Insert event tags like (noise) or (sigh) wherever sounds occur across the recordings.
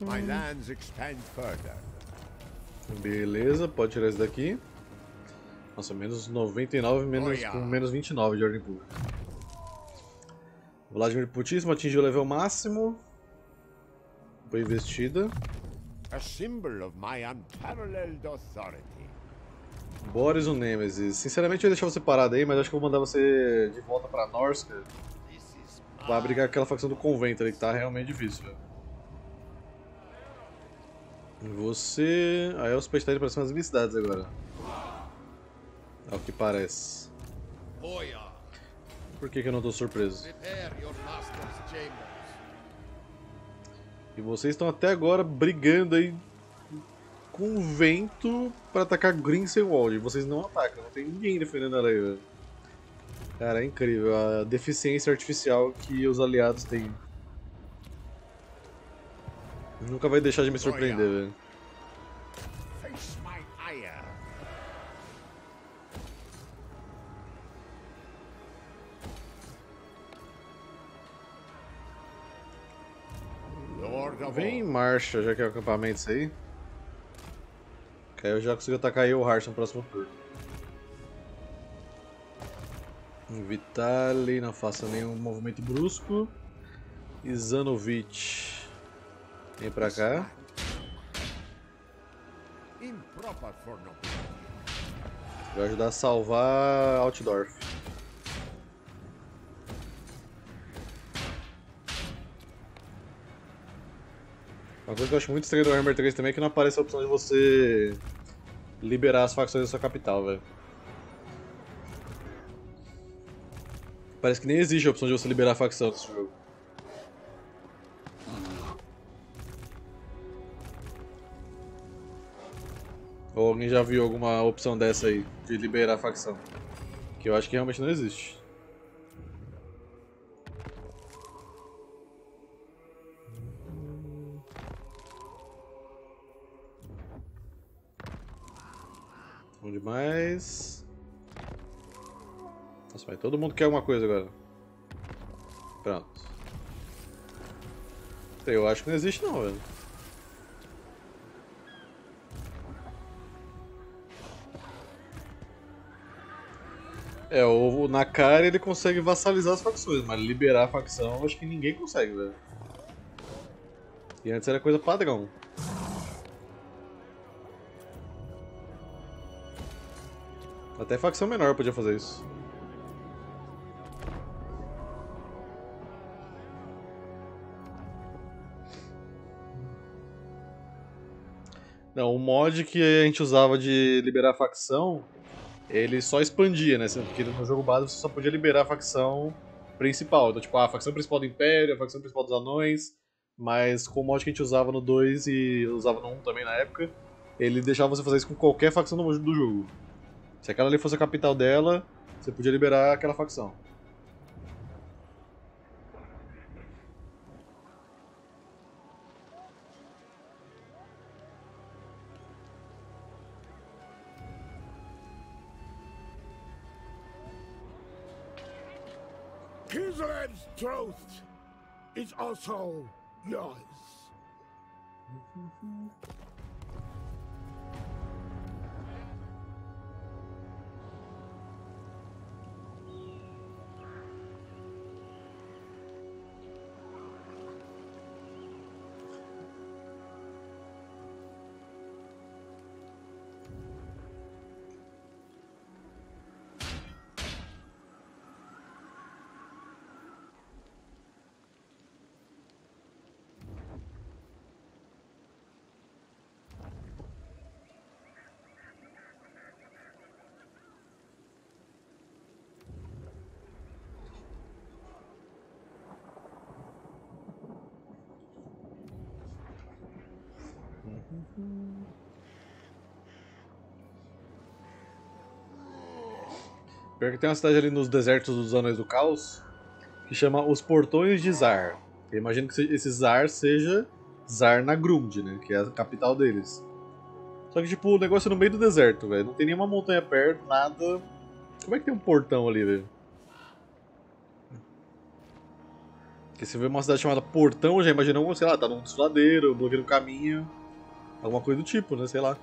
My lands extend further. Beleza, pode tirar esse daqui. Nossa, menos 99, menos, com menos 29 de ordem pública. Vladimir Putíssimo atingiu o level máximo. Foi investida. A symbol of my unparalleled authority. Boris o Nemesis. Sinceramente eu ia deixar você parado aí, mas acho que eu vou mandar você de volta pra Norska. Pra brigar com aquela facção do convento ali, que tá realmente difícil, velho. Você. Aí os peixes para cima das minhas cidades agora. É o que parece. Por que, que eu não tô surpreso? E vocês estão até agora brigando aí com o vento pra atacar Grindelwald. Vocês não atacam, não tem ninguém defendendo ela aí, velho. Cara, é incrível a deficiência artificial que os aliados têm. Nunca vai deixar de me surpreender, velho. Vem em marcha, já que é o acampamento isso aí. Que aí eu já consigo atacar aí o Harsh no próximo turno. Vitali, não faça nenhum movimento brusco. E Zanovic. Vem pra cá. Vai ajudar a salvar Altdorf. Uma coisa que eu acho muito estranha do Warhammer 3 também é que não aparece a opção de você liberar as facções da sua capital, velho. Parece que nem existe a opção de você liberar a facção desse jogo. Ou alguém já viu alguma opção dessa aí, de liberar a facção? Que eu acho que realmente não existe. Bom demais. Nossa, mas todo mundo quer alguma coisa agora. Pronto. Eu acho que não existe não, velho. É, o, Nakari ele consegue vassalizar as facções, mas liberar a facção acho que ninguém consegue, velho. E antes era coisa padrão. Até facção menor podia fazer isso. Não, o mod que a gente usava de liberar facção, ele só expandia, né? Porque no jogo base você só podia liberar a facção principal. Então, tipo, a facção principal do Império, a facção principal dos Anões. Mas com o mod que a gente usava no 2 e usava no 1 também na época, ele deixava você fazer isso com qualquer facção do jogo. Se aquela ali fosse a capital dela, você podia liberar aquela facção. Also yours. Pior que tem uma cidade ali nos desertos dos Anões do Caos que chama Os Portões de Zar. Eu imagino que esse Zar seja Zar na Grund, né? Que é a capital deles. Só que, tipo, o negócio é no meio do deserto, velho. Não tem nenhuma montanha perto, nada. Como é que tem um portão ali, velho? Porque se vê uma cidade chamada Portão, já imaginou, sei lá, tá num desfiladeiro, bloqueando o caminho. Alguma coisa do tipo, né? Sei lá.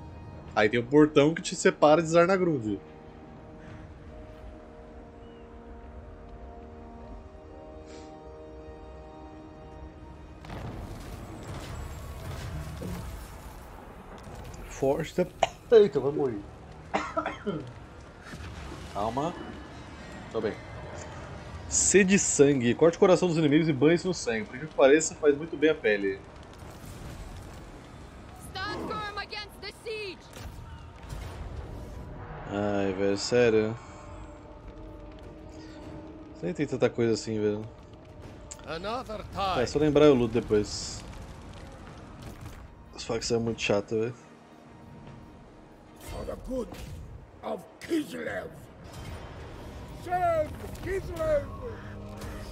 Aí tem o portão que te separa de Zarnagrund. Força. Eita, vai morrer. Calma. Tô bem. Sede de sangue. Corte o coração dos inimigos e banhe-se no sangue. Por que pareça, faz muito bem a pele. Ai, velho, sério. Nem tem tanta coisa assim, velho. Another É time. só lembrar eu luto depois. As facções é muito chato, velho. For the good of Kislev. Serve Kislev!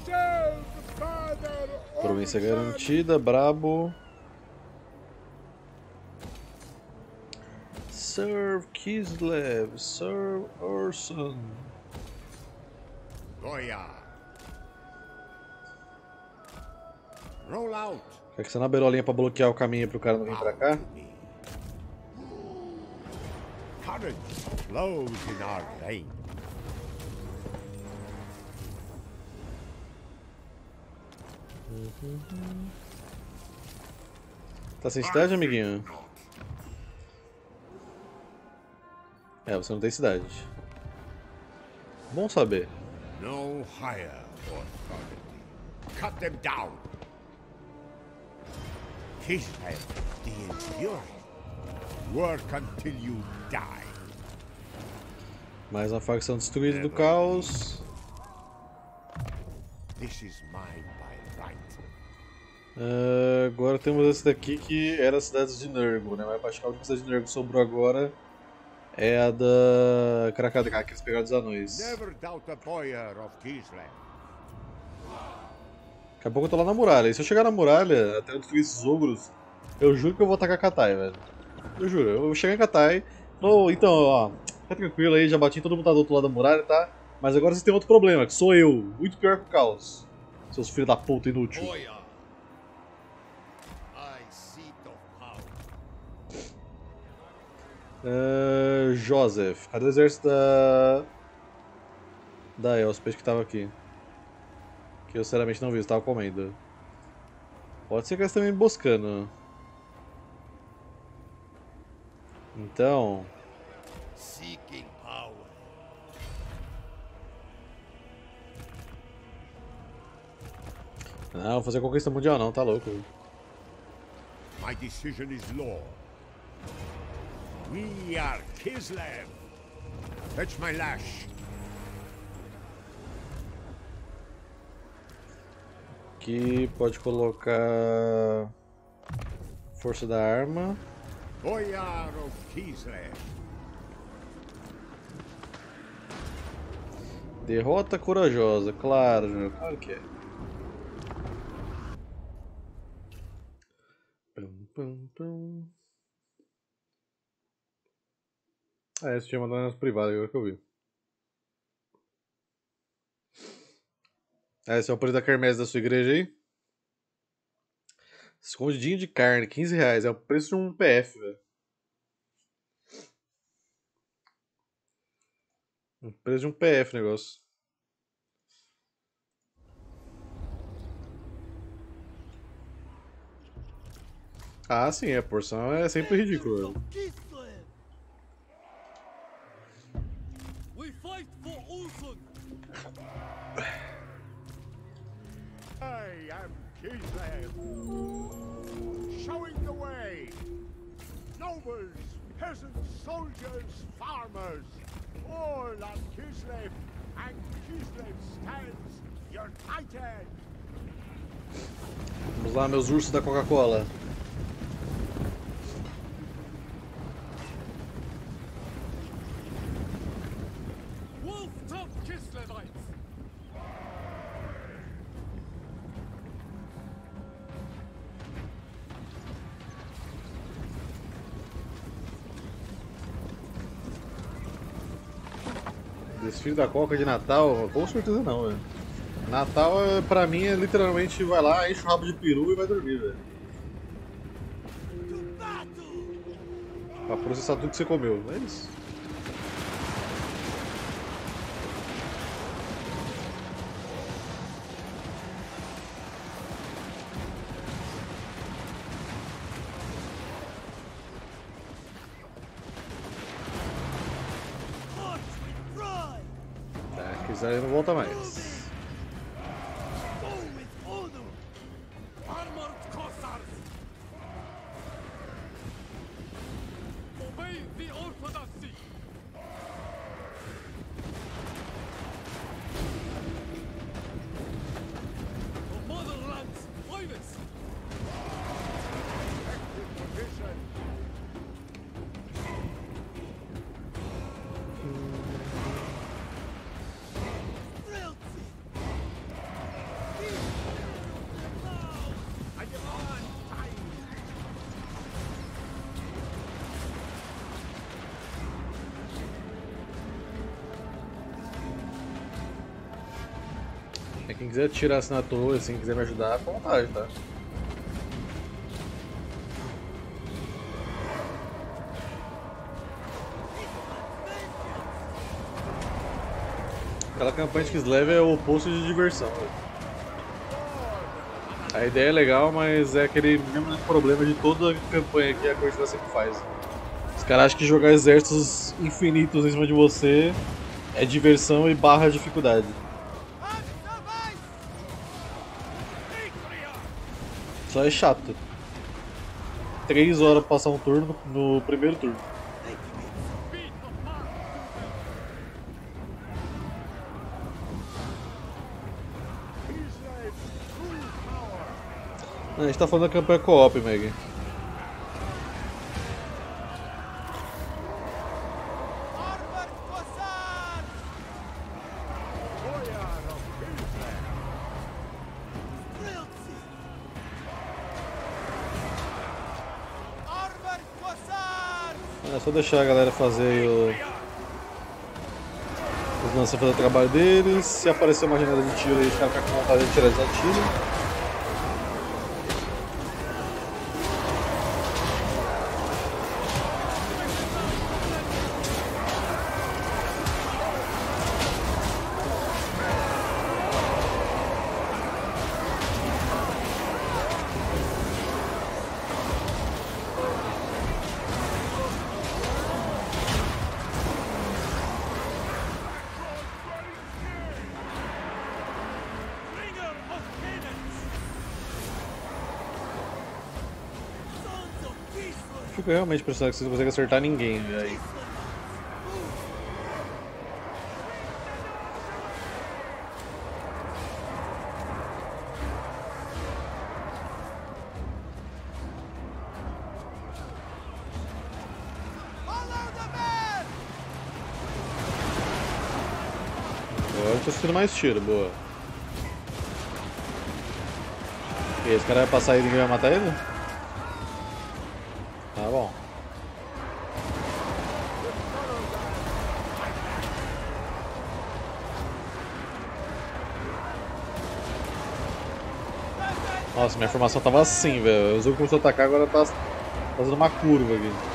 Serve Father Província garantida, brabo. Serve Kislev, serve Orson. Goya. Roll out. Quer que você na beirolinha pra bloquear o caminho pro cara não vir pra cá? Courage flows in our veins. Tá sem cidade, amiguinho? É, você não tem cidade. Bom saber. No higher authority. Cut them down. Kislev the Enduring. Work until you die. Mais uma facção destruída do caos. This is mine by right. Ah, agora temos esse daqui que era a cidade de Nergo, né? Mas acho que a única cidade de Nergo sobrou agora é a da Krakadaka, que eles pegaram dos anões. Daqui a pouco eu tô lá na muralha. E se eu chegar na muralha, até eu destruir esses ogros, eu juro que eu vou atacar Katai, velho. Eu juro, eu vou chegar em Katai. Então, ó, fica tranquilo aí, já bati em todo mundo tá do outro lado da muralha, tá? Mas agora vocês têm outro problema, que sou eu. Muito pior que o caos. Seus filhos da puta inútil. Boyar. Ah, Joseph, cadê o exército da. Da Elspeth que tava aqui? Que eu sinceramente não vi, eu tava comendo. Pode ser que eles estão me emboscando. Então. Seeking power. Não, vou fazer conquista mundial não, tá louco. My decision is law. We are Kislev. Fetch my lash. Aqui pode colocar. Força da arma. Boyar of Kislev. Derrota corajosa, claro, claro que é. Pum, pum, pum. Ah, esse tinha mandado nas privadas, agora que eu vi. Ah, esse é o preço da quermesse da sua igreja aí? Escondidinho de carne, 15 reais. É o preço de um PF, velho. O preço de um PF negócio. Ah, sim, a porção é sempre ridícula. I am Kislev. Showing the way. Nobles, peasants, soldiers, farmers. All on Kislev. And Kislev stands united. Vamos lá, meus ursos da Coca-Cola. Desfile da Coca de Natal? Com certeza não, velho. Natal, é, pra mim, é literalmente vai lá, enche o rabo de peru e vai dormir, velho. Pra processar tudo que você comeu, não é isso? Quiser tirar a assinatura, assim, quiser me ajudar, com vontade, tá? Aquela campanha de Kislev é o oposto de diversão. velho. A ideia é legal, mas é aquele mesmo problema de toda campanha que a Cortina sempre faz. Os caras acham que jogar exércitos infinitos em cima de você é diversão e barra dificuldade. Só é chato. Três horas pra passar um turno no primeiro turno. A gente tá falando da campanha co-op, Meg. Armored Cossars. Warrior of Kislev. Frailty. Armored Cossars. É só deixar a galera fazer o... os lanças fazer o trabalho deles. Se aparecer uma janela de tiro aí, os caras ficam com vontade de tirar eles ao Fico realmente impressionado que vocês não conseguem acertar ninguém the man. Agora tô sentindo mais tiro, boa. E esse cara vai passar e vai matar ele? Tá bom. Nossa, minha formação tava assim, velho. O Zuko começou a atacar, agora tá fazendo uma curva aqui.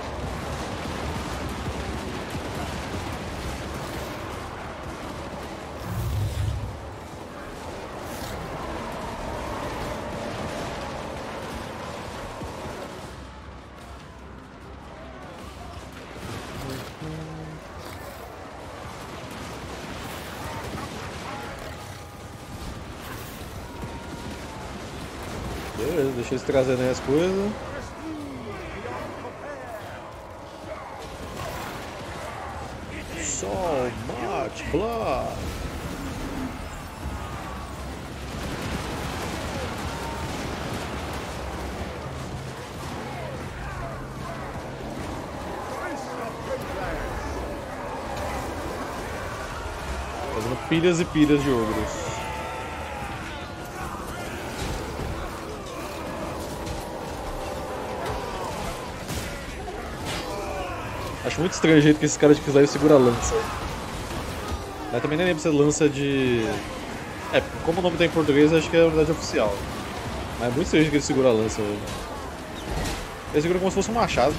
Deixa eles trazendo aí as coisas. So much blood. Fazendo pilhas e pilhas de ogros. Muito estranho o jeito que esse cara de Kislev segura a lança. Mas também nem lembro se é lança de. É, como o nome tá em português, acho que é a unidade oficial. Mas é muito estranho que ele segura a lança. Ele segura como se fosse um machado.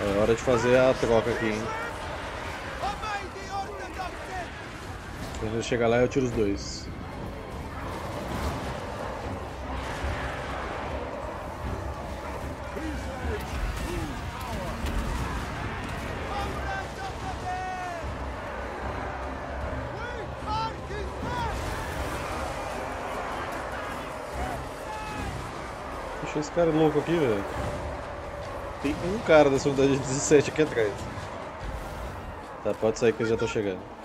É hora de fazer a troca aqui, hein? Obey the order, Doctor! Quando eu chegar lá, eu tiro os dois. Deixa esse cara louco aqui, velho. Tem um cara dessa unidade de 17 aqui atrás. Tá, pode sair que eu já tô chegando.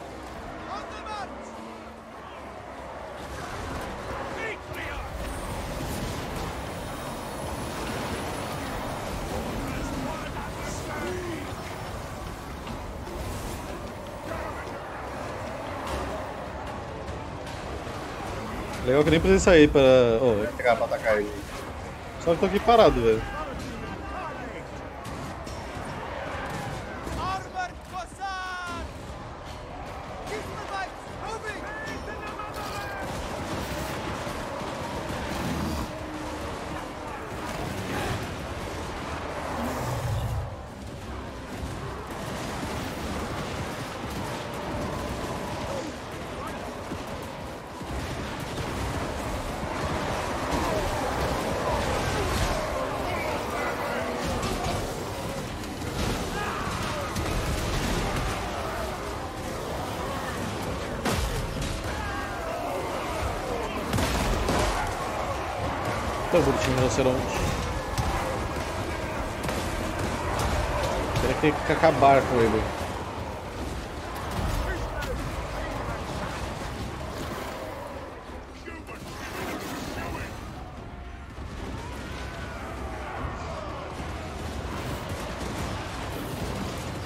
Legal que nem precisa sair pra. Oh, pra atacar ele. Só que eu tô aqui parado, velho. Bonitinho o rinoceronte. Será que tem que acabar com ele?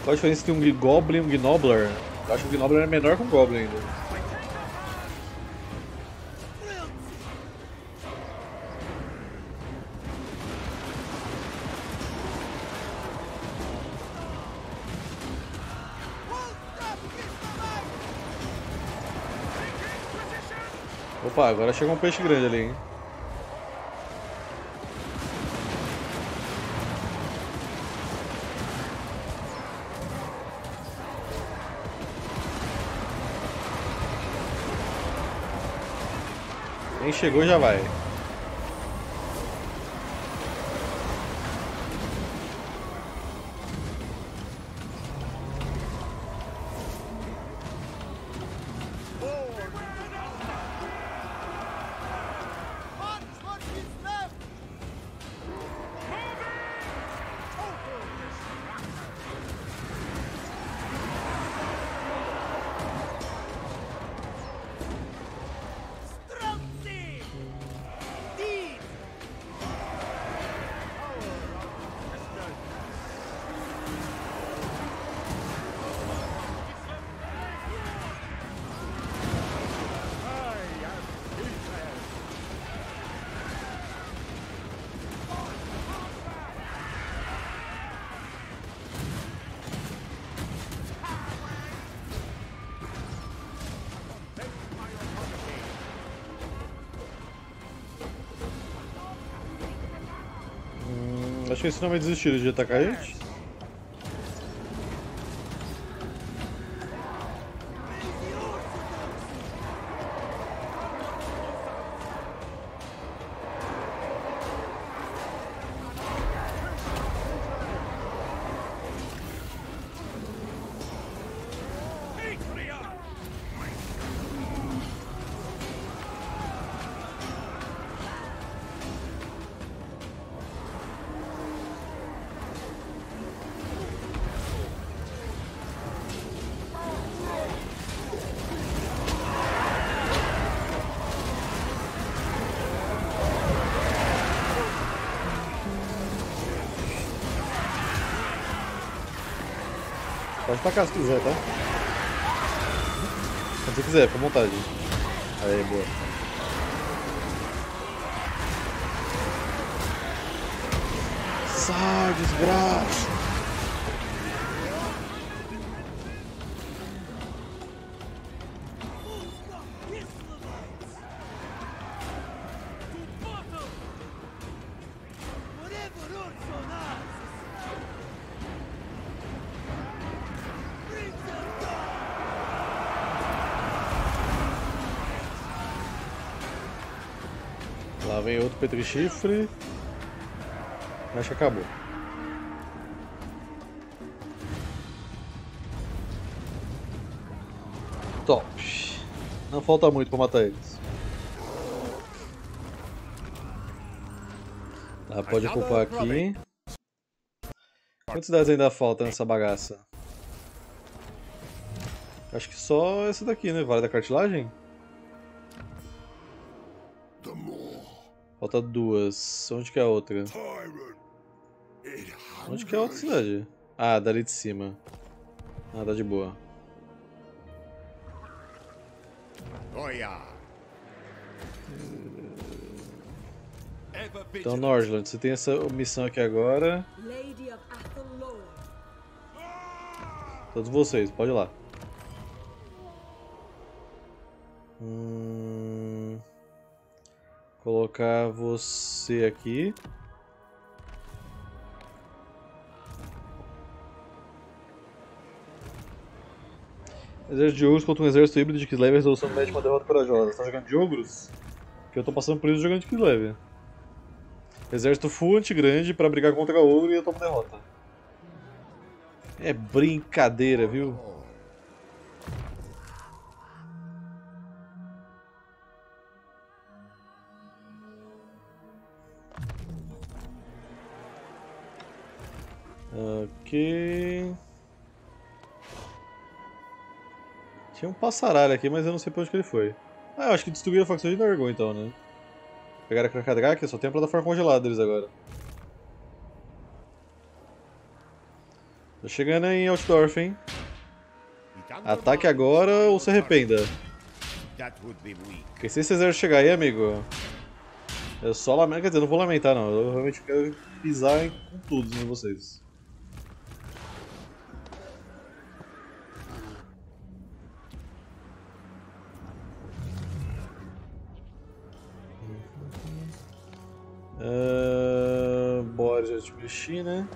Qual a diferença entre um Goblin e um Gnobler? Eu acho que o Gnobler é menor que um Goblin ainda. Opa, agora chegou um peixe grande ali, hein? Quem chegou já vai. Acho que esse não vai desistir de atacar a gente. Pode tacar se quiser, tá? Quando você quiser, fica à vontade. Aí, boa. Sai, desgraça! Petrichifre. Acho que acabou. Top. Não falta muito pra matar eles. Tá, pode ocupar aqui. Quantas cidades ainda falta nessa bagaça? Acho que só essa daqui, né? Vale da cartilagem? Falta duas. Onde que é a outra? Onde que é a outra cidade? Ah, dali de cima. Ah, tá de boa. Então. Nordland, você tem essa missão aqui agora. Todos vocês, pode ir lá. Hum... Colocar você aqui. Exército de ogros contra um exército híbrido de Kislev, resolução média uma derrota corajosa. Você tá jogando de ogros? Porque eu tô passando por isso jogando de Kislev. Exército full anti-grande pra brigar contra ogro e eu tomo derrota. É brincadeira, viu? Ok. Tinha um passaralho aqui, mas eu não sei pra onde que ele foi. Ah, eu acho que destruíram a facção de Nargon então, né? Pegaram a Krakadrak, só tem a plataforma congelada deles agora. Tô chegando em Altdorf, hein? Ataque agora ou se arrependa. Porque se esse exército chegar aí, amigo, eu só lamento, quer dizer, não vou lamentar não, eu realmente quero pisar em- com tudo em vocês. Mexi, né?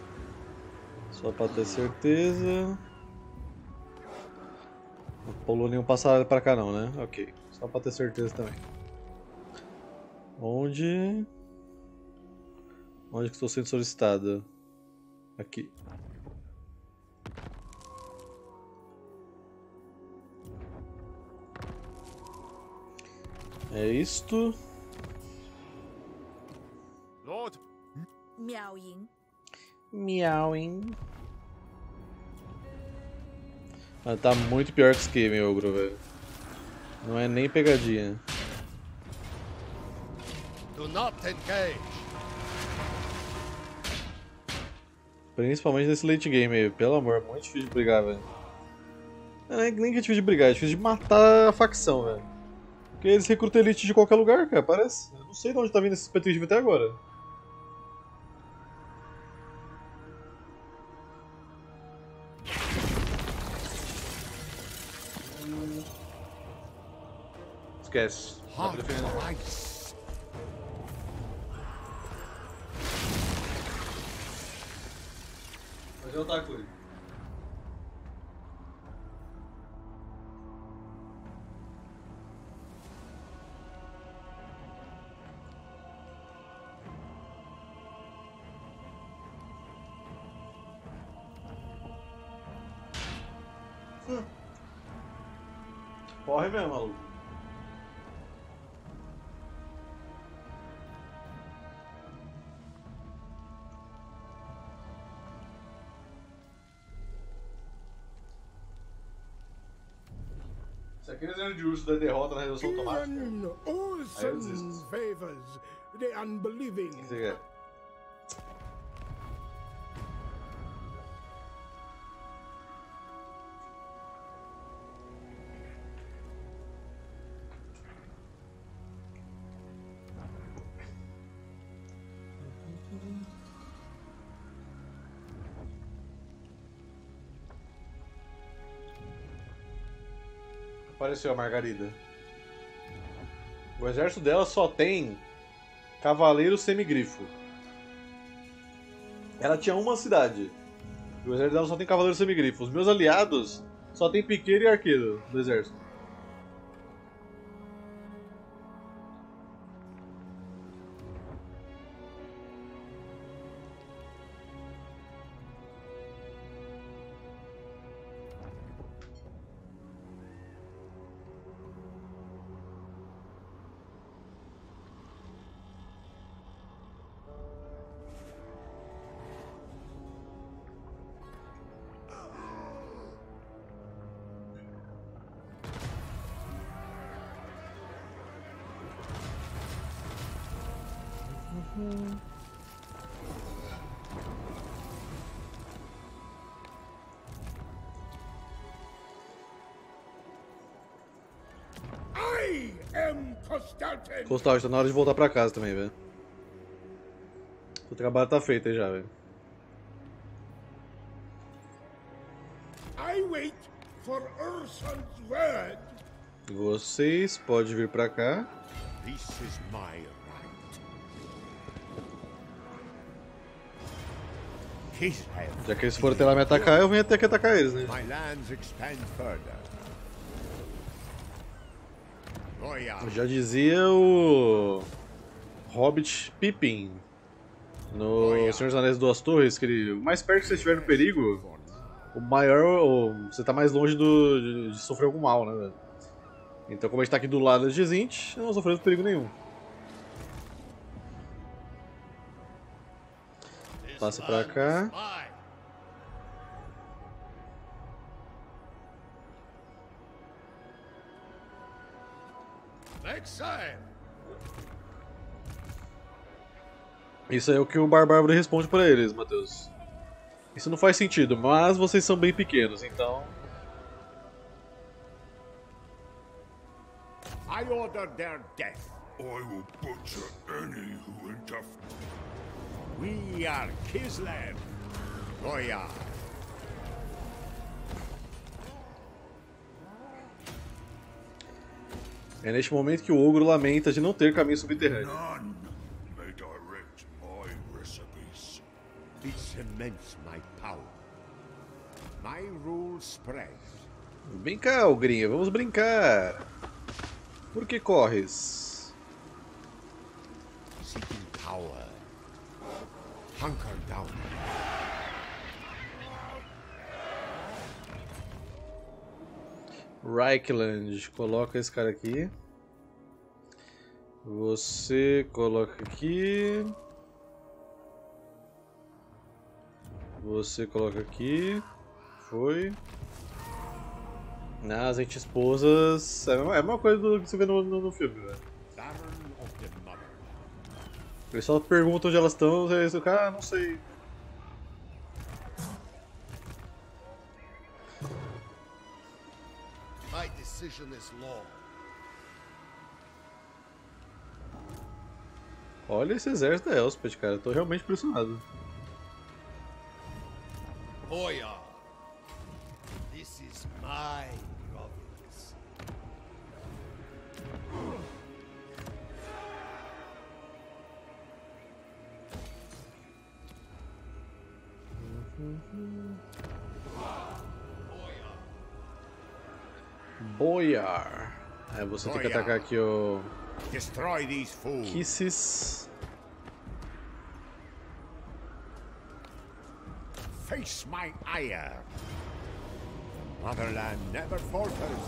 Só pra ter certeza. Não pulou nenhum passaralho pra cá não, né? Ok. Só pra ter certeza também. Onde... Onde que estou sendo solicitado? Aqui. É isto. Lord, Meowing. Meowing. Ah, tá muito pior que esse meu ogro, velho. Não é nem pegadinha. do not engage. Principalmente nesse late game aí, pelo amor, é muito difícil de brigar, velho. Não é nem que é difícil de brigar, é difícil de matar a facção, velho. Porque eles recrutam elite de qualquer lugar, cara, parece. Eu não sei de onde tá vindo esse expectativa até agora. Esquece. Dá pra Half defender, não. De urso da derrota na resolução automática, Even Olsen favors the unbelieving. Apareceu a Margarida. O exército dela só tem cavaleiro semigrifo. Ela tinha uma cidade. O exército dela só tem cavaleiro semigrifo. Os meus aliados só tem piqueiro e arqueiro do exército. I am Constantin. Constante, tá na hora de voltar pra casa também, velho. O trabalho tá feito aí já, velho. I wait for Ursun's word. Vocês podem vir pra cá. This is my Já que eles foram até lá me atacar, eu venho até aqui atacar eles, né? Já dizia o Hobbit Pippin no Senhor dos Anéis Duas Torres, que ele, o mais perto que você estiver do perigo, o maior, o- você tá mais longe do, de, de sofrer algum mal, né? Então, como a gente tá aqui do lado de Zint, não sofremos perigo nenhum. Passa pra cá. Isso é o que o Barbárvore responde pra eles, Matheus. Isso não faz sentido, mas vocês são bem pequenos, então. I order their death. I will butcher any who interfere. We are Kislev. Loyal. É neste momento que o ogro lamenta de não ter caminho subterrâneo. None may direct my recipes. It cements my power. My rule spreads. Vem cá, ogrinha, vamos brincar. Por que corres? Seeking power. Hunker down. Reichland, coloca esse cara aqui. Você coloca aqui. Você coloca aqui. Foi. Nas gente esposas. É a mesma- é coisa do que você vê no, no, no filme, velho. Baron of the Mother. Eles só perguntam onde elas estão, e você cara, ah, não sei. My decision is law. Olha esse exército da Elspeth, cara. Eu tô realmente impressionado. Boyar. This is my Boyar. É, você tem que Boyar. atacar aqui o Destroy these fools. Kisses. Face my ire. Motherland never falters.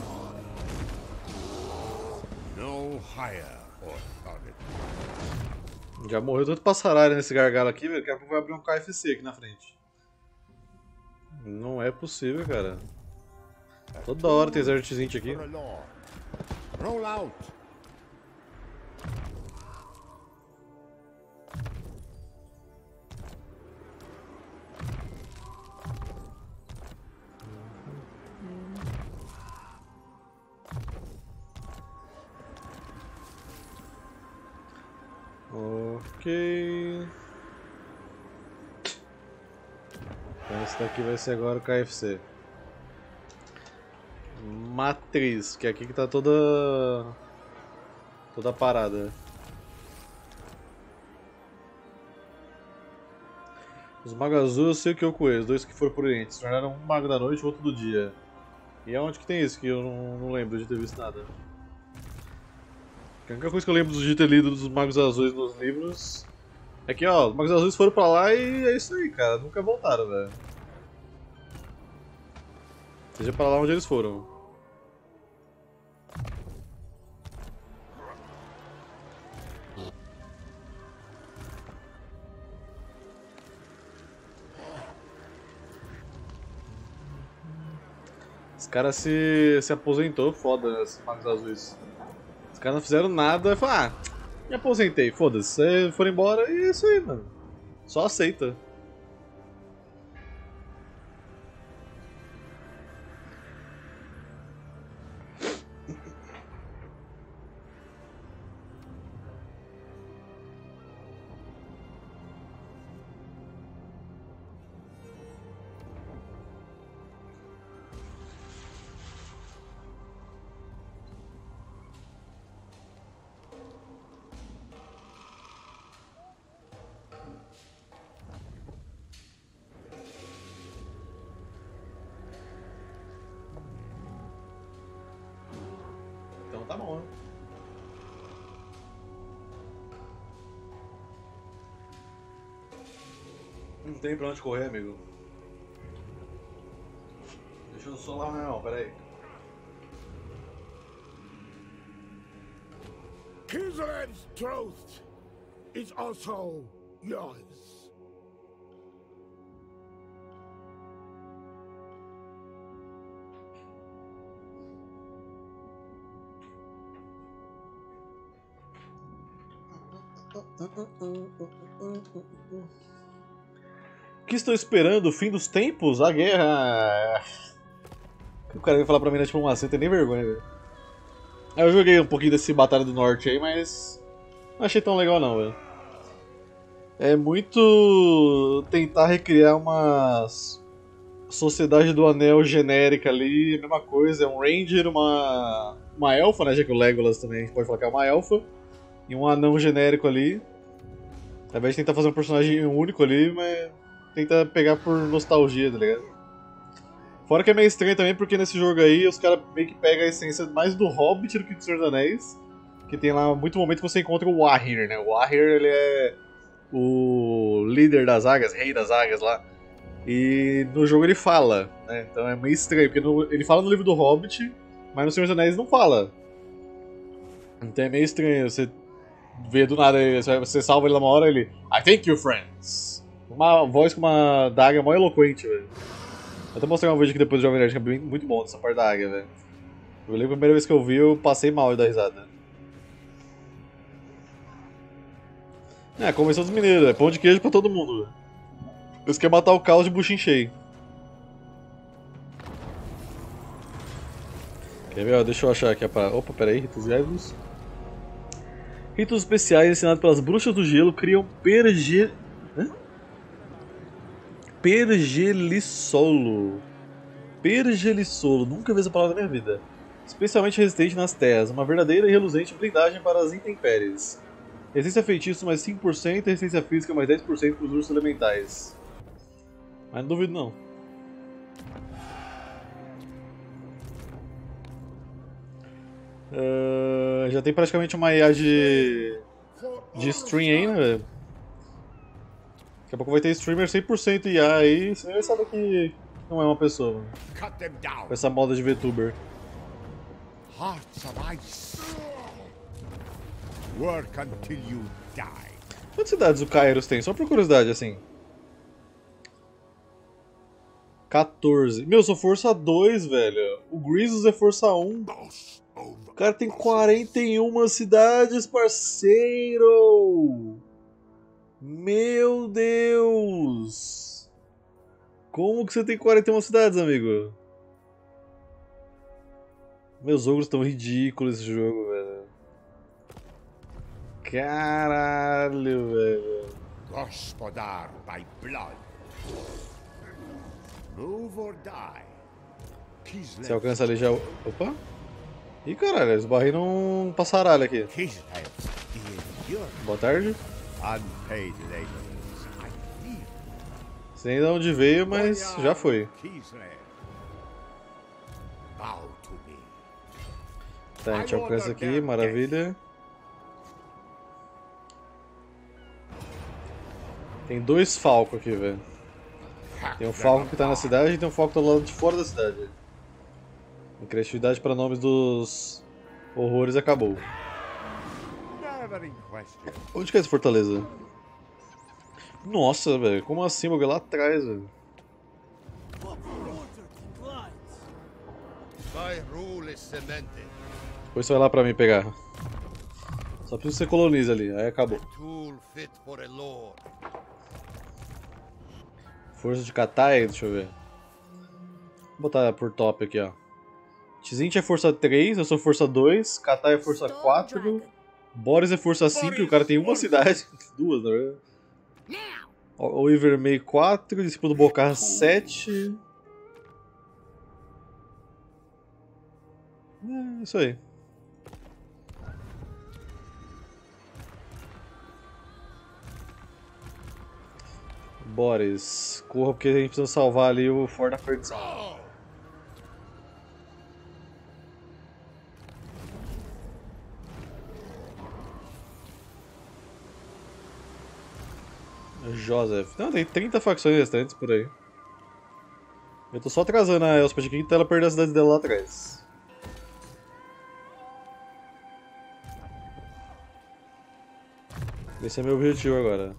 No higher authority. Já morreu tanto passaralho nesse gargalo aqui, velho. Daqui a pouco vai abrir um KFC aqui na frente. Não é possível, cara. Toda hora tem exército aqui. Roll out. Daqui vai ser agora o KFC. Matriz, que é aqui que tá toda. toda parada. Os magos azuis eu sei o que eu conheço, dois que foram por Oriente, se tornaram um mago da noite e outro do dia. E aonde que tem isso? Que eu não, não lembro de ter visto nada. A única coisa que eu lembro de ter lido dos magos azuis nos livros é que, ó, os magos azuis foram pra lá e é isso aí, cara. Nunca voltaram, velho. Seja pra lá onde eles foram. Os caras se, se aposentou, foda, né, esses magos azuis. Os caras não fizeram nada e falaram, ah, me aposentei, foda-se. Foram embora e é isso aí, mano. Só aceita. Tem pra onde correr, amigo. Deixa eu só lá, não, peraí. Kisled's truth is also yours. O que estou esperando? O fim dos tempos? A guerra? O cara veio falar pra mim na diplomacia, não tem nem vergonha, Eu joguei um pouquinho desse Batalha do Norte aí, mas. Não achei tão legal não, velho. É muito. tentar recriar uma. Sociedade do Anel genérica ali, a mesma coisa, é um Ranger, uma. uma elfa, né? Já que o Legolas também a gente pode falar que é uma elfa. E um anão genérico ali. Ao invés de tentar fazer um personagem único ali, mas tenta pegar por nostalgia, tá ligado? Fora que é meio estranho também, porque nesse jogo aí os caras meio que pegam a essência mais do Hobbit do que do Senhor dos Anéis. Que tem lá muito momento que você encontra o Wahir, né? O Wahir, ele é o líder das águias, rei das águias lá. E no jogo ele fala, né? Então é meio estranho, porque no- ele fala no livro do Hobbit, mas no Senhor dos Anéis não fala. Então é meio estranho, você vê do nada, você salva ele numa hora ele. I thank you, friends. Uma voz com uma da águia mó eloquente, velho. Vou até mostrar um vídeo aqui depois do Jovem Nerd, que é muito bom dessa parte da águia, velho. Eu lembro a primeira vez que eu vi, eu passei mal de dar risada. É, convenção dos mineiros, é pão de queijo pra todo mundo, velho. Eles querem matar o caos de buchinho cheio. Quer ver? ó, Deixa eu achar aqui a parada. Opa, peraí, ritos gaivos. Ritos especiais ensinados pelas bruxas do gelo criam perge... Pergelissolo. Pergelissolo, nunca vi essa palavra na minha vida. Especialmente resistente nas terras, uma verdadeira e reluzente blindagem para as intempéries. Resistência feitiço mais 5% e resistência física mais 10% para os ursos elementais. Mas não duvido não. Ah, já tem praticamente uma IA de, de stream aí, né, velho? Daqui a pouco vai ter streamer 100% IA aí, você vai saber que não é uma pessoa, mano. Cut them down. Com essa moda de VTuber. Hearts of ice. Work until you die. Quantas cidades o Kairos tem? Só por curiosidade, assim. 14. Meu, eu sou força 2, velho. O Grizzlies é força 1. Boss over. O cara tem 41 cidades, parceiro! Meu Deus! Como que você tem 41 cidades, amigo? Meus ogros estão ridículos esse jogo, velho. Caralho, velho. Gospodar by blood. Move or die. Você alcança ali já. o- Opa! Ih, caralho, esbarrei num passaralho aqui. Boa tarde. Unpaid laborers. Sei de onde veio, mas já foi. Tá, a gente alcança aqui, maravilha. Tem dois falcos aqui, velho. Tem um falco que tá na cidade e tem um falco que tá do lado de fora da cidade. A criatividade para nomes dos horrores acabou. Onde que é essa fortaleza? Nossa, velho, como assim? O bagulho é lá atrás, velho. Depois você vai lá pra mim pegar. Só preciso que você colonize ali, aí acabou. Força de Katai, deixa eu ver. Vou botar por top aqui, ó. Tzint é força 3, eu sou força 2, Katai é força Storm 4, Dragon. Boris é força 5 e o cara tem uma cidade. (laughs) Duas, na verdade. O Ivermei 4, discípulo do Bokar 7. É, isso aí. Boris, corra porque a gente precisa salvar ali o Ford da perdição. Joseph. Não, tem 30 facções restantes por aí. Eu tô só atrasando a Elspeth aqui, então ela perdeu a cidade dela lá atrás. Esse é meu objetivo agora.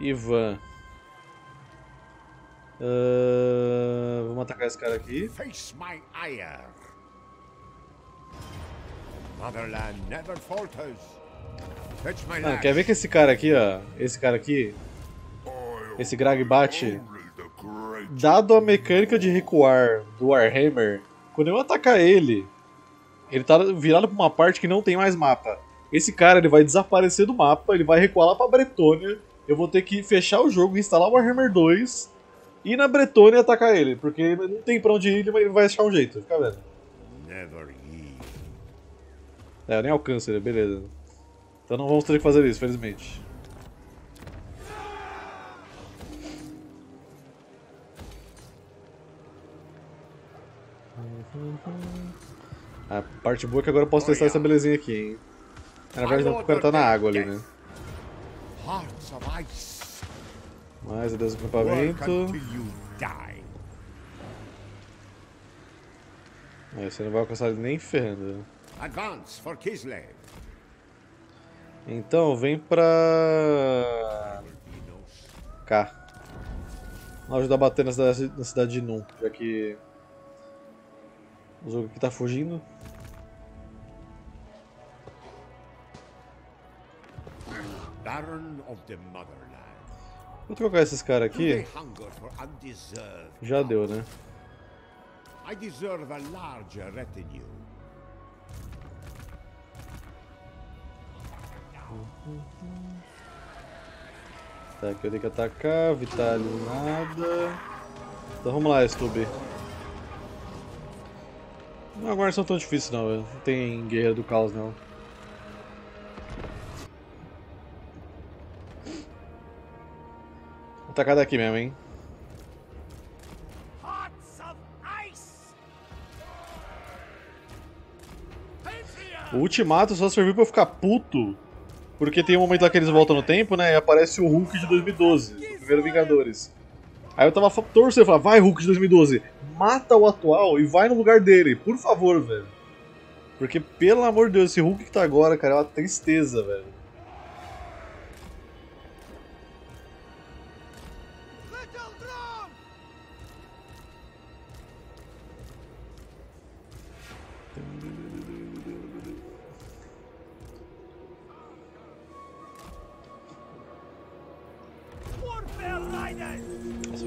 Ivan. Ahn, vamos atacar esse cara aqui. Face my ire. Motherland never falters. Lash. quer ver que esse cara aqui, ó, esse cara aqui, esse Grag bate, Only the great dado a mecânica de recuar do Warhammer, quando eu atacar ele, ele tá virado pra uma parte que não tem mais mapa. Esse cara ele vai desaparecer do mapa, ele vai recuar lá pra Bretônia, eu vou ter que fechar o jogo, instalar o Warhammer 2, ir na Bretônia e atacar ele, porque não tem pra onde ir, mas ele vai achar um jeito, fica vendo. É, eu nem alcanço ele, beleza. Então não vamos ter que fazer isso, felizmente. A parte boa é que agora eu posso testar essa belezinha aqui, hein. Na verdade, não, porque o cara tá na água ali, né? Mais adeus do acampamento. É, você não vai alcançar ele nem ferrando. Advance for Kislev. Então, vem pra... Cá. Vamos ajudar a bater na cidade, na cidade de Num, já que o jogo aqui tá fugindo. Baron of the Motherland. Vou trocar esses caras aqui. Já deu, né? I deserve a larger retinue. Tá, aqui eu tenho que atacar, Vitalio nada. Então vamos lá, Stube. Não, agora não são tão difíceis não, velho. não tem guerreiro do caos não. Vou atacar daqui mesmo, hein. O ultimato só serviu pra eu ficar puto. Porque tem um momento lá que eles voltam no tempo, né? E aparece o Hulk de 2012, o primeiro Vingadores. Aí eu tava torcendo e falava, vai Hulk de 2012, mata o atual e vai no lugar dele, por favor, velho. Porque, pelo amor de Deus, esse Hulk que tá agora, cara, é uma tristeza, velho.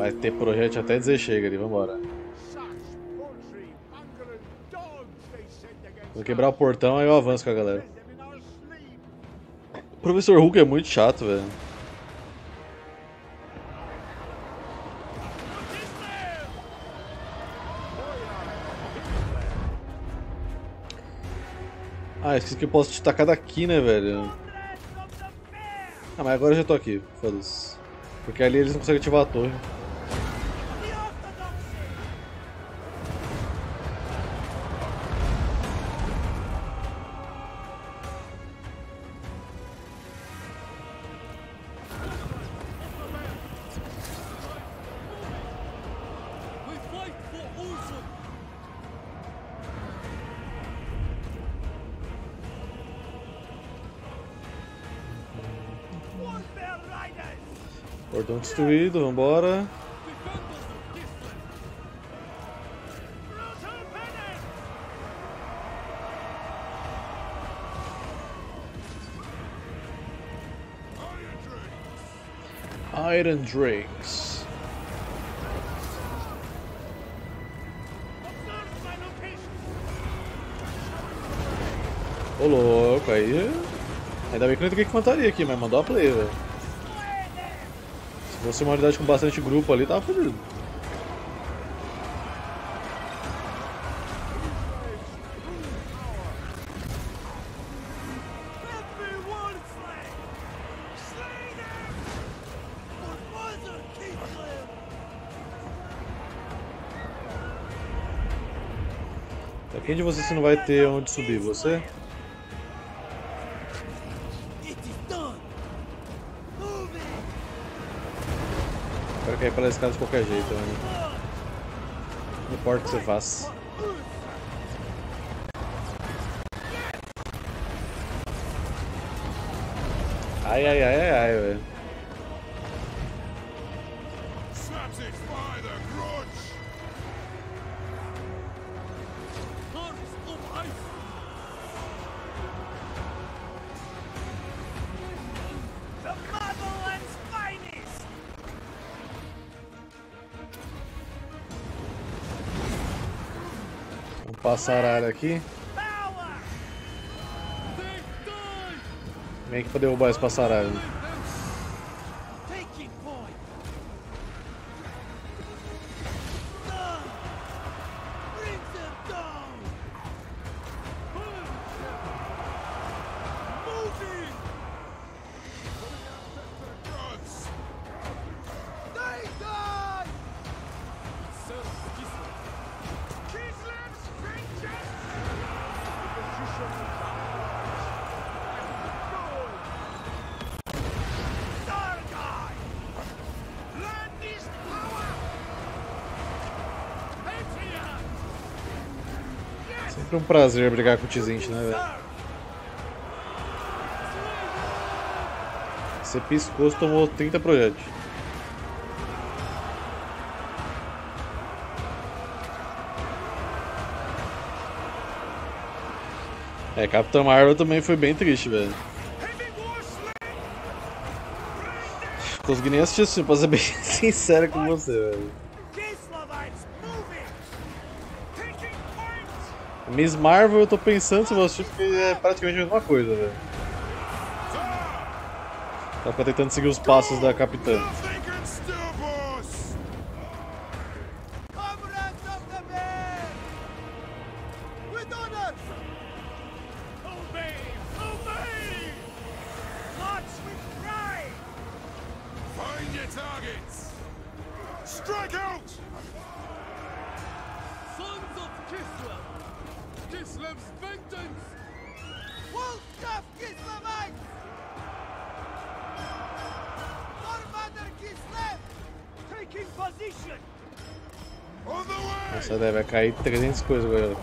Vai ter projeto até dizer chega ali, vambora. Vou quebrar o portão, aí eu avanço com a galera. O professor Hulk é muito chato, velho. Ah, esqueci que eu posso te tacar daqui, né, velho? Ah, mas agora eu já tô aqui, foda-se. Porque ali eles não conseguem ativar a torre. Destruído, vambora. Iron Drakes. Ô louco, aí. Ainda bem que eu não entrei com infantaria aqui, mas mandou a play, velho. Fosse uma unidade com bastante grupo ali, tava! Então, quem de vocês não vai ter onde subir? Você? Cair pelas escadas de qualquer jeito, né? Não importa o que você faça. Ai, ai, ai, ai, ai, velho. Vamos passar a área aqui. Vem aqui pra derrubar esse passaralho. Prazer brigar com o Tizint, né, velho? Você piscou, você tomou 30 projetos. É, Capitão Marvel também foi bem triste, velho. Consegui nem assistir assim, pra ser bem (laughs) sincero com você, velho. Miss Marvel eu tô pensando se assistir porque é praticamente a mesma coisa, velho. Tá tentando seguir os passos da Capitã. Cair 300 coisas agora.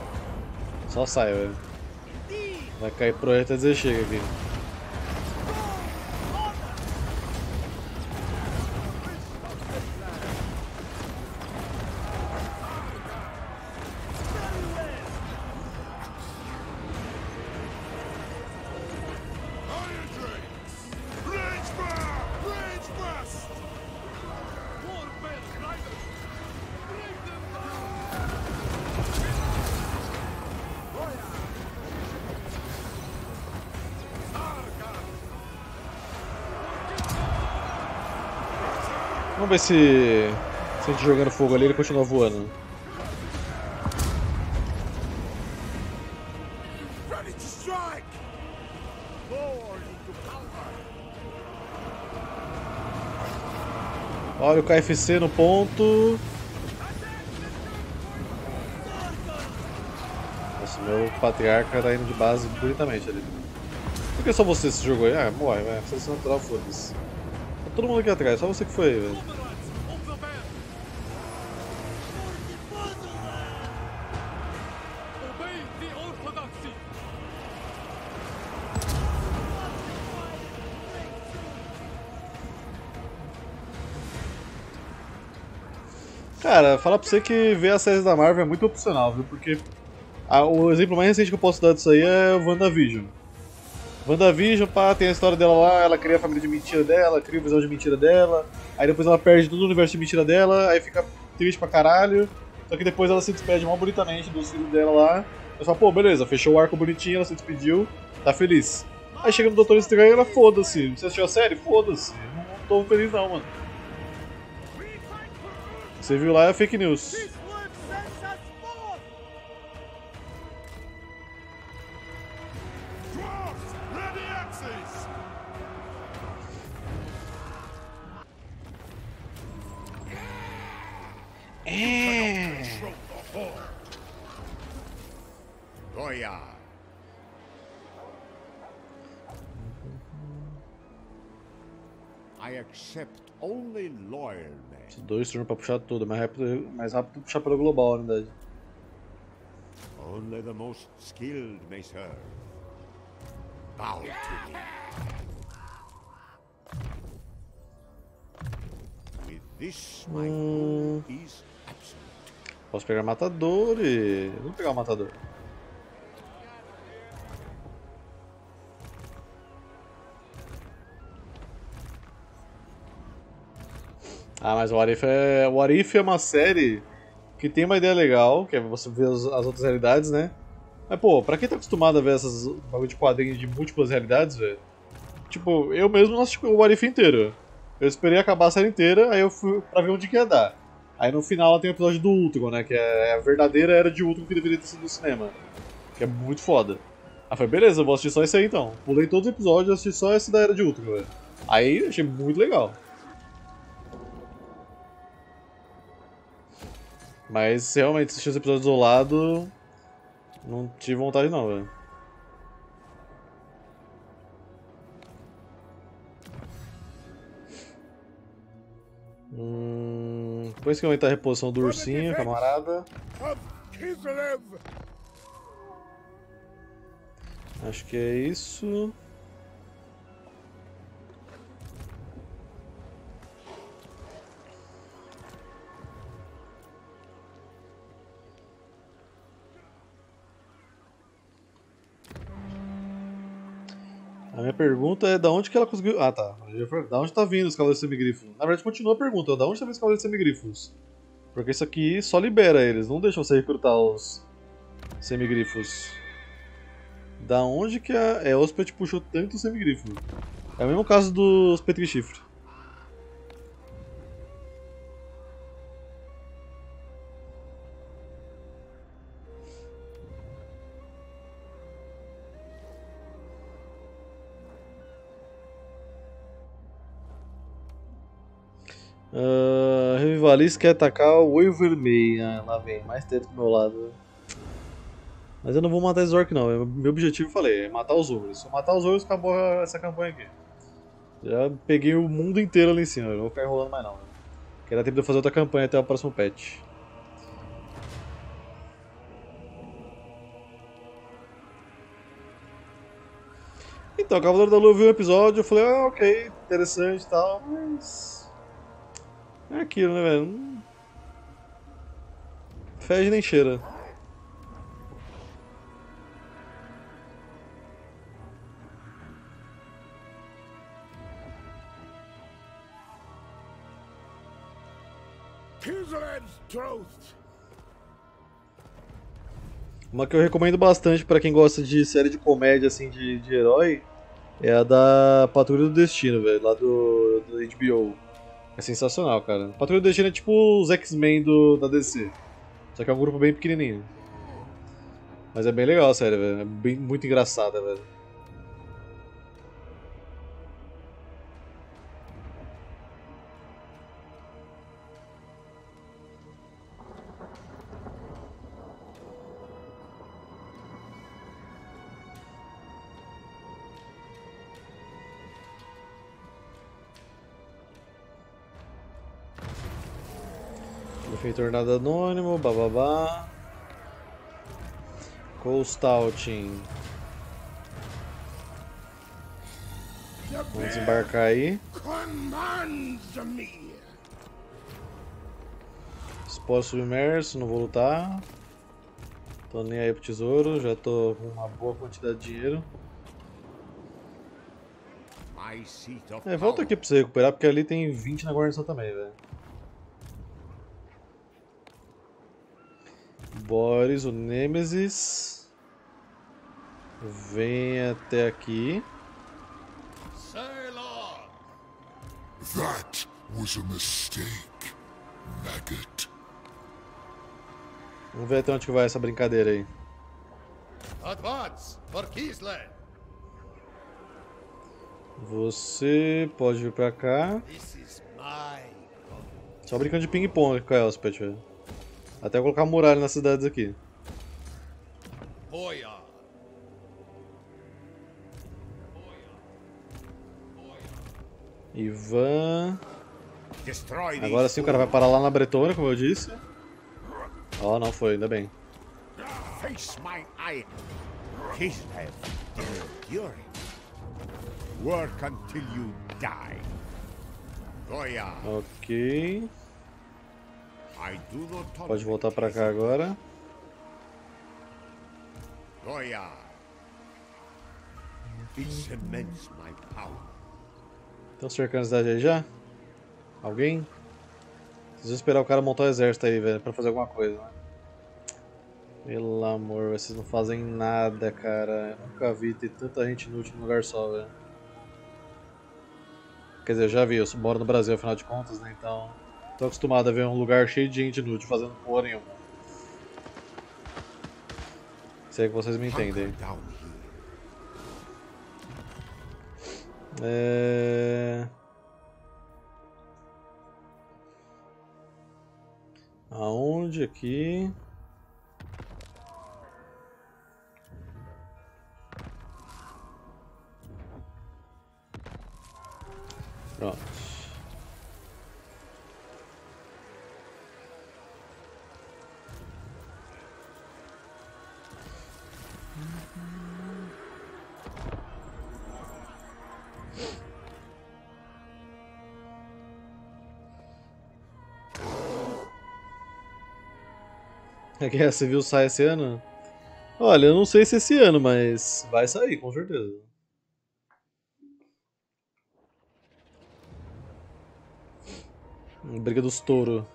Só sai, velho. Vai cair projeto até dizer chega aqui. vai se... Se a gente jogando fogo ali, ele continua voando. Olha o KFC no ponto. Nossa, meu patriarca tá indo de base bonitamente ali. Por que só você se jogou aí? Ah, morre, vai. Você é natural, foda-se. Tá todo mundo aqui atrás, só você que foi aí, velho. Cara, falar pra você que ver as séries da Marvel é muito opcional, viu? Porque a- o exemplo mais recente que eu posso dar disso aí é o WandaVision. WandaVision, pá, tem a história dela lá, ela cria a família de mentira dela, cria a visão de mentira dela, aí depois ela perde todo o universo de mentira dela, aí fica triste pra caralho, só que depois ela se despede mal bonitamente dos filhos dela lá, eu falo, pô, beleza, fechou o arco bonitinho, ela se despediu, tá feliz. Aí chega no Doutor Estranho e ela, foda-se, você assistiu a série? Foda-se, não tô feliz não, mano. Você viu lá é fake news. Horde. Goya. I accept men. Dois turnos pra puxar tudo, mais rápido, mais rápido puxar pela global, na verdade. Only the most skilled may serve. Bow to me. With this, my is absolute. Posso pegar matador e. Vou pegar o matador. Ah, mas o What If é. What If é uma série que tem uma ideia legal, que é você ver as, as outras realidades, né? Mas, pô, pra quem tá acostumado a ver essas bagulho de quadrinhos de múltiplas realidades, velho. Tipo, eu mesmo não assisti o What If inteiro. Eu esperei acabar a série inteira, aí eu fui pra ver onde que ia dar. Aí no final tem o episódio do Ultron, né? Que é a verdadeira era de Ultron que deveria ter sido no cinema. Que é muito foda. Aí foi, beleza, eu vou assistir só esse aí então. Pulei todos os episódios e assisti só esse da era de Ultron, velho. Aí achei muito legal. Mas realmente assistir os episódios isolado. Não tive vontade não, velho. Hum, depois que aumentar a reposição do ursinho, camarada. Acho que é isso. Pergunta é da onde que ela conseguiu. Ah tá. Da onde tá vindo os cavaleiros semigrifos? Na verdade, continua a pergunta: da onde tá vindo os cavaleiros semigrifos? Porque isso aqui só libera eles, não deixa você recrutar os semigrifos. Da onde que a Elspeth puxou tanto semigrifo? É o mesmo caso dos Petrichifre. Uh, Revivalista quer atacar o Wavermei. Ah, lá vem, mais teto do meu lado. Mas eu não vou matar esse orc não. é- Meu objetivo, falei, é matar os ogros. Se eu matar os ogros, acabou essa campanha aqui. Já peguei o mundo inteiro ali em cima, não vou ficar enrolando mais não. Quero dar tempo de eu fazer outra campanha até o próximo patch. Então, Cavaleiro da Lua viu o episódio, eu falei, ah, ok, interessante e tal, mas. É aquilo, né, velho? Não- Fede nem cheira. Uma que eu recomendo bastante pra quem gosta de série de comédia, assim, de, de herói, é a da Patrulha do Destino, velho, lá do, do HBO. É sensacional, cara. Patrulha do Destino é tipo os X-Men da DC. Só que é um grupo bem pequenininho. Mas é bem legal a série, velho. É bem, muito engraçada, velho. Nada anônimo, bababá. Coastalting. Vamos desembarcar aí. Espólio submerso, não vou lutar. Tô nem aí pro tesouro, já tô com uma boa quantidade de dinheiro. É, volta aqui pra você recuperar, porque ali tem 20 na guarnição também, velho. Boris, o Nemesis. Vem até aqui. That was a mistake, maggot. Vamos ver até onde que vai essa brincadeira aí. Advance for Kislev! Você pode vir pra cá. Só brincando de ping-pong com a Elspeth, velho. Até colocar muralha nas cidades aqui. Boyar. Ivan. Agora sim o cara vai parar lá na Bretônia, como eu disse. Ó, não foi, ainda bem. Face my eye. Kislev, enduring. Work until you die. Goya, Ok. Pode voltar pra cá agora. Goya. Estão cercando a cidade aí já? Alguém? Preciso esperar o cara montar o exército aí, velho, pra fazer alguma coisa, né? Pelo amor, vocês não fazem nada, cara. Eu nunca vi ter tanta gente inútil num lugar só, velho. Quer dizer, eu já vi, eu moro no Brasil, afinal de contas, né? Então, tô acostumado a ver um lugar cheio de gente inútil fazendo porra nenhuma. Se é que vocês me entendem. É... Aonde aqui? Pronto. A Guerra Civil sai esse ano? Olha, eu não sei se esse ano, mas vai sair, com certeza. Briga dos touro.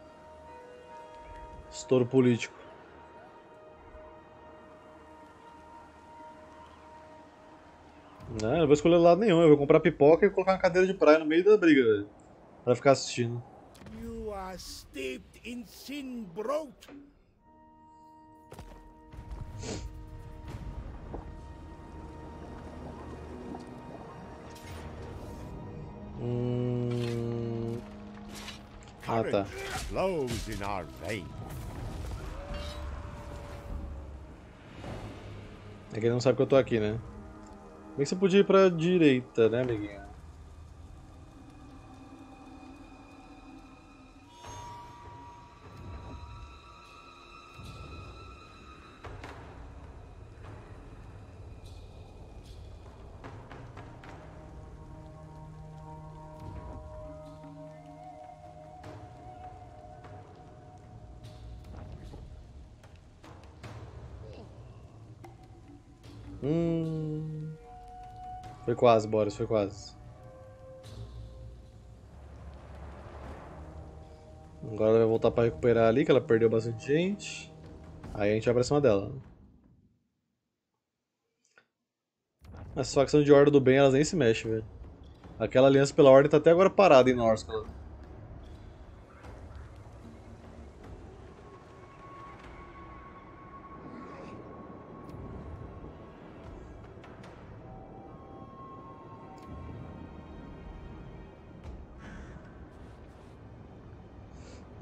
Estouro político. Não, eu não vou escolher lado nenhum, eu vou comprar pipoca e colocar uma cadeira de praia no meio da briga, velho. Pra ficar assistindo. You are steeped in sin, brute. Hum... Ah, tá. Flows in our veins. É que ele não sabe que eu tô aqui, né? Bem que você podia ir pra direita, né, amiguinho? Foi quase, Boris, foi quase. Agora ela vai voltar pra recuperar ali, que ela perdeu bastante gente. Aí a gente vai pra cima dela. As facções de Horda do Bem, elas nem se mexem, velho. Aquela aliança pela Ordem tá até agora parada em Norskala.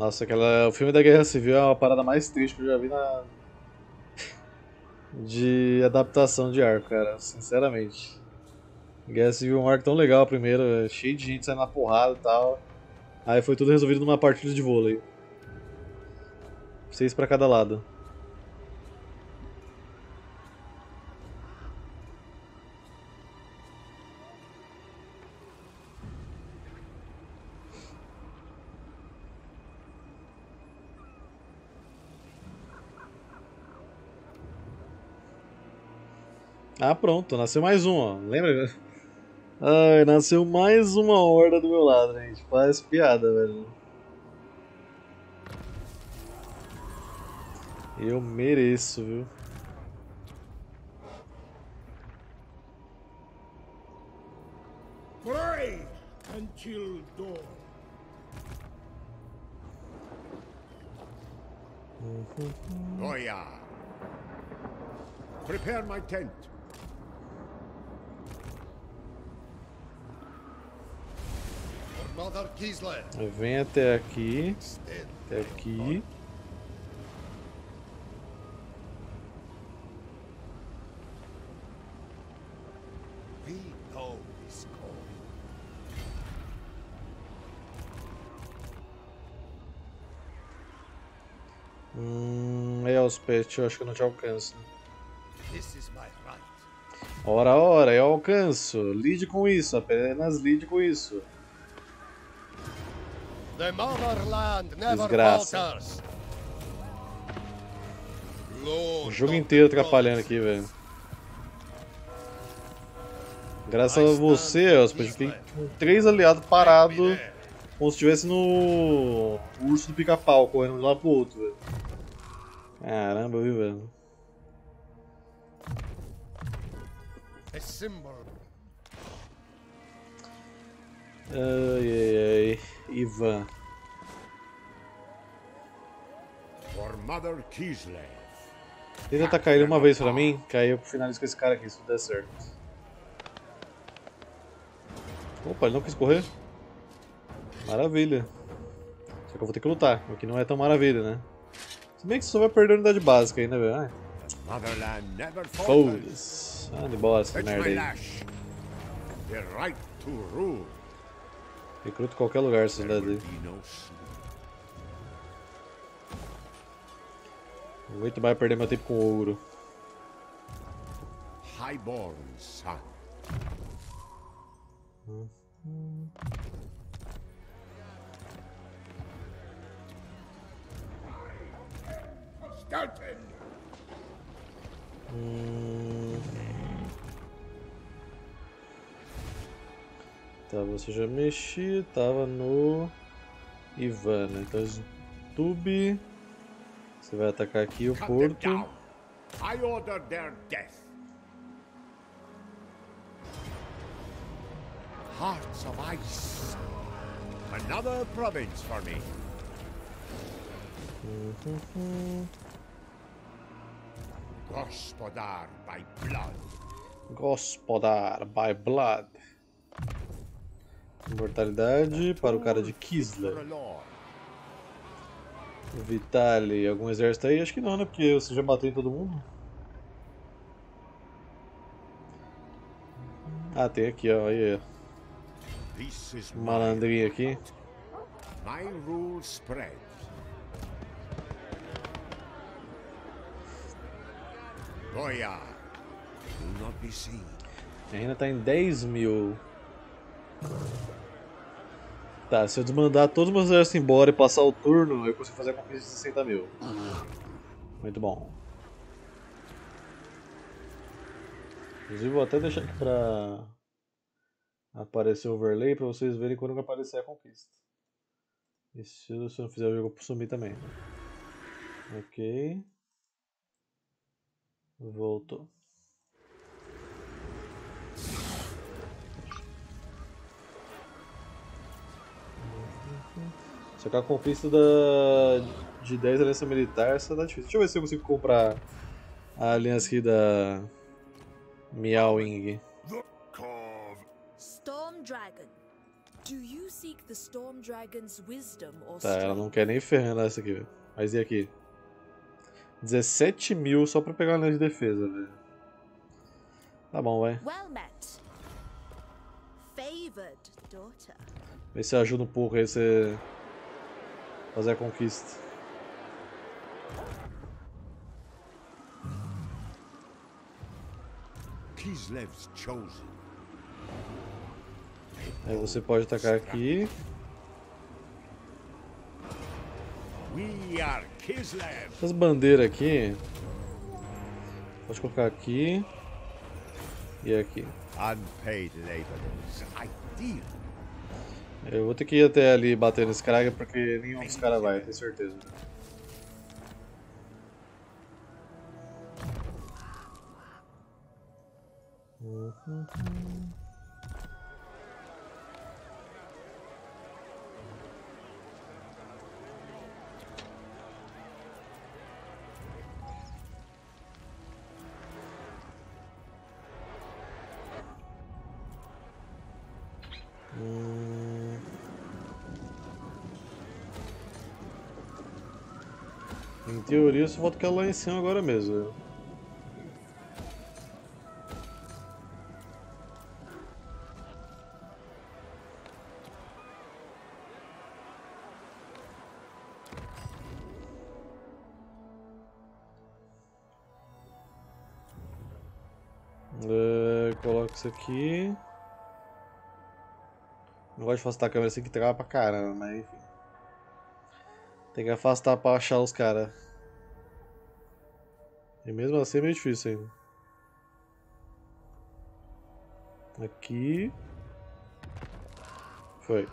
Nossa, aquela, o filme da Guerra Civil é uma parada mais triste que eu já vi na. de adaptação de arco, cara, sinceramente. Guerra Civil é um arco tão legal primeiro, é cheio de gente saindo na porrada e tal. Aí foi tudo resolvido numa partida de vôlei. Seis pra cada lado. Ah, pronto, nasceu mais um, ó. Lembra? Ai, nasceu mais uma horda do meu lado, gente. Faz piada, velho. Eu mereço, viu? Pray until dawn. Goya. Prepare my tent. For Mother Kislev. Vem até aqui, até aqui. Hum, é os pets, eu acho que eu não te alcanço. Ora, ora, eu alcanço. Lide com isso, apenas lide com isso. The motherland never Desgraça. O jogo inteiro atrapalhando aqui, velho. Graças a você, eu fiquei com três aliados parados, como se estivesse no urso do pica-pau, correndo de um lado pro outro, velho. Caramba, viu, velho? Ai, ai, ai. Ivan. For Mother Kislev. Tenta atacar ele uma vez pra mim, que aí eu finalizo com esse cara aqui, se der certo. Opa, ele não quis correr? Maravilha. Só que eu vou ter que lutar, o que não é tão maravilha, né? Se bem que você só vai perder a unidade básica velho. Never falters. Foda-se. Ah, de bosta, merda aí. The right to rule. Recruta em qualquer lugar essa cidade. Não mais perder meu tempo com ouro. Highborn. Hum... Tá, você já mexi, tava no Ivana. Então, Tube. Você vai atacar aqui o porto. I order their death. Hearts of ice. Another province for me. Gospodar by blood. Gospodar by Blood. Imortalidade para o cara de For a Kislev. lord. Vitali, algum exército aí? Acho que não, né? Porque você já bateu em todo mundo. Ah, tem aqui, ó. Aí, ó. Malandrinho aqui. My rule spreads. Goya, do not be seen. Ainda tá em 10 mil. Tá, se eu desmandar todos os meus exércitos embora e passar o turno, eu consigo fazer a conquista de 60 mil. Muito bom. Inclusive, vou até deixar aqui pra aparecer o overlay pra vocês verem quando vai aparecer a conquista. E se eu não fizer o jogo sumir também. Ok. Voltou. Só que a conquista da... de 10 aliança militar essa tá difícil. Deixa eu ver se eu consigo comprar a aliança aqui da carve. Storm Dragon. Do you seek the Storm Dragon's wisdom or Tá, ela não quer nem ferrando essa aqui, velho. Mas e aqui? 17 mil só pra pegar a linha de defesa, velho. Tá bom, vai. Well met. Favored daughter. Vê se ajuda um pouco aí você fazer a conquista. Aí você pode atacar aqui. We are Kislev. Essas bandeiras aqui. Pode colocar aqui. E aqui. Unpaid laborers. Ideal. Eu vou ter que ir até ali bater nesse cara porque nenhum dos caras vai, tenho certeza. Eu só falta aquela lá em cima agora mesmo. É, coloca isso aqui. Não gosto de afastar a câmera assim que trava pra caramba, mas enfim. Tem que afastar pra achar os caras. E mesmo assim é meio difícil ainda. Aqui. Foi.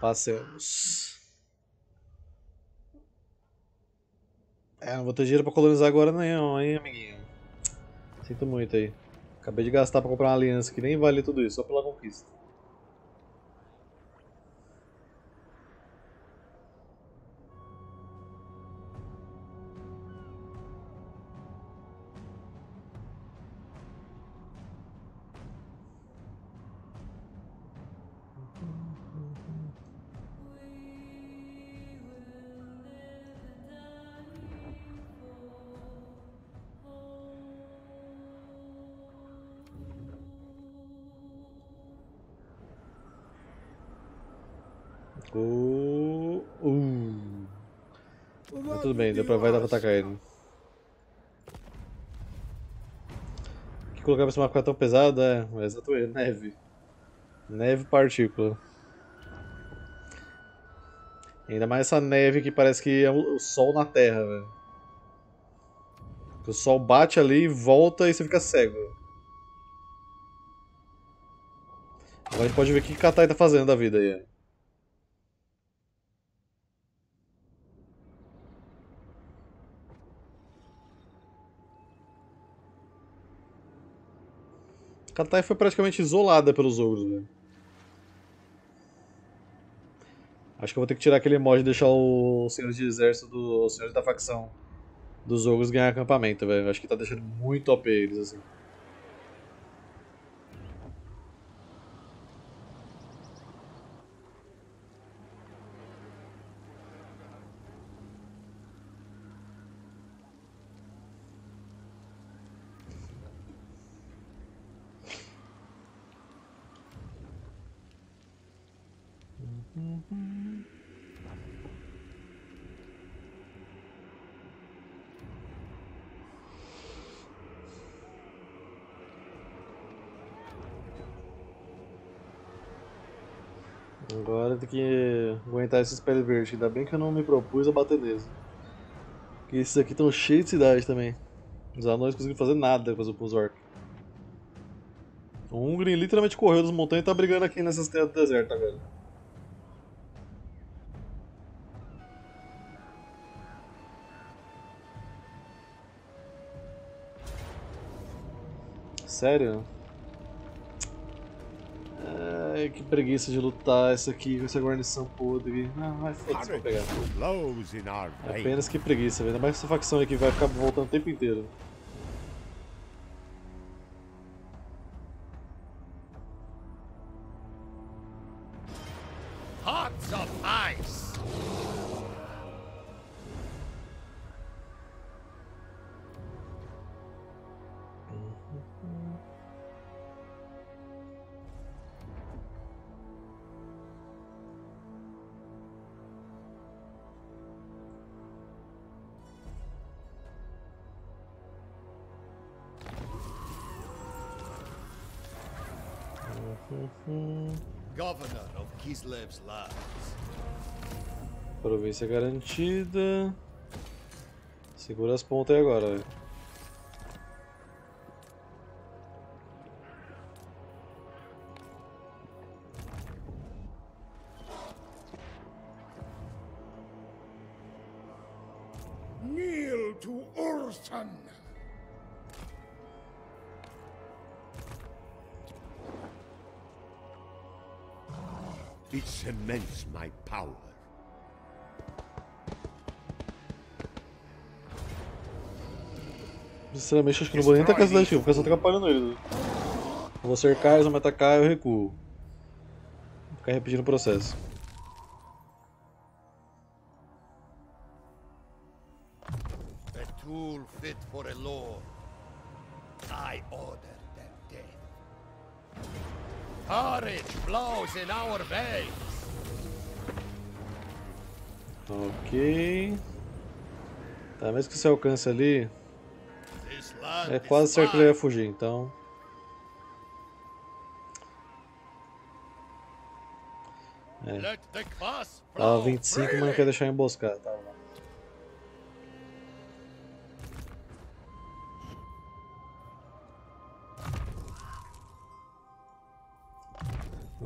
Passemos. É, não vou ter dinheiro pra colonizar agora não, hein, amiguinho. Sinto muito aí. Acabei de gastar pra comprar uma aliança que nem vale tudo isso, só pela conquista. Deu pra, vai dar pra atacar ele. Que colocar pra esse mapa tão pesado? É, é exatamente, neve. Neve partícula. Ainda mais essa neve que parece que é o sol na terra, velho. O sol bate ali, volta e você fica cego. Agora a gente pode ver o que Katai tá fazendo da vida aí. Katai foi praticamente isolada pelos ogros, velho. Acho que eu vou ter que tirar aquele mod e deixar o senhor de exército do o senhor da facção dos ogros ganhar acampamento, velho. Acho que tá deixando muito OP eles, assim. Agora tem que aguentar esses pele verde. Ainda bem que eu não me propus a bater neles. Porque esses aqui estão cheios de cidade também. Os anões conseguiram fazer nada com os orcs. O Hungry literalmente correu das montanhas e tá brigando aqui nessas terras do deserto. Sério? Ai, que preguiça de lutar essa aqui com essa guarnição podre. Não, vai foda-se, vou pegar. Apenas que preguiça, velho. Ainda mais essa facção aqui vai ficar voltando o tempo inteiro. Província garantida. Segura as pontas aí agora, velho. Sinceramente, acho que não vou nem tacar essa cidade aqui, vou ficar só atrapalhando ele. Eu vou cercar, eles vão me atacar, eu recuo. Vou ficar repetindo o processo. A tool fit for a lord. I order their death. Courage flows in our veins. Ok. Tá, mesmo que você alcance ali, é is quase certo que ele vai fugir, então. Kvass Tava flow 25, mas não quer deixar emboscar. Lá.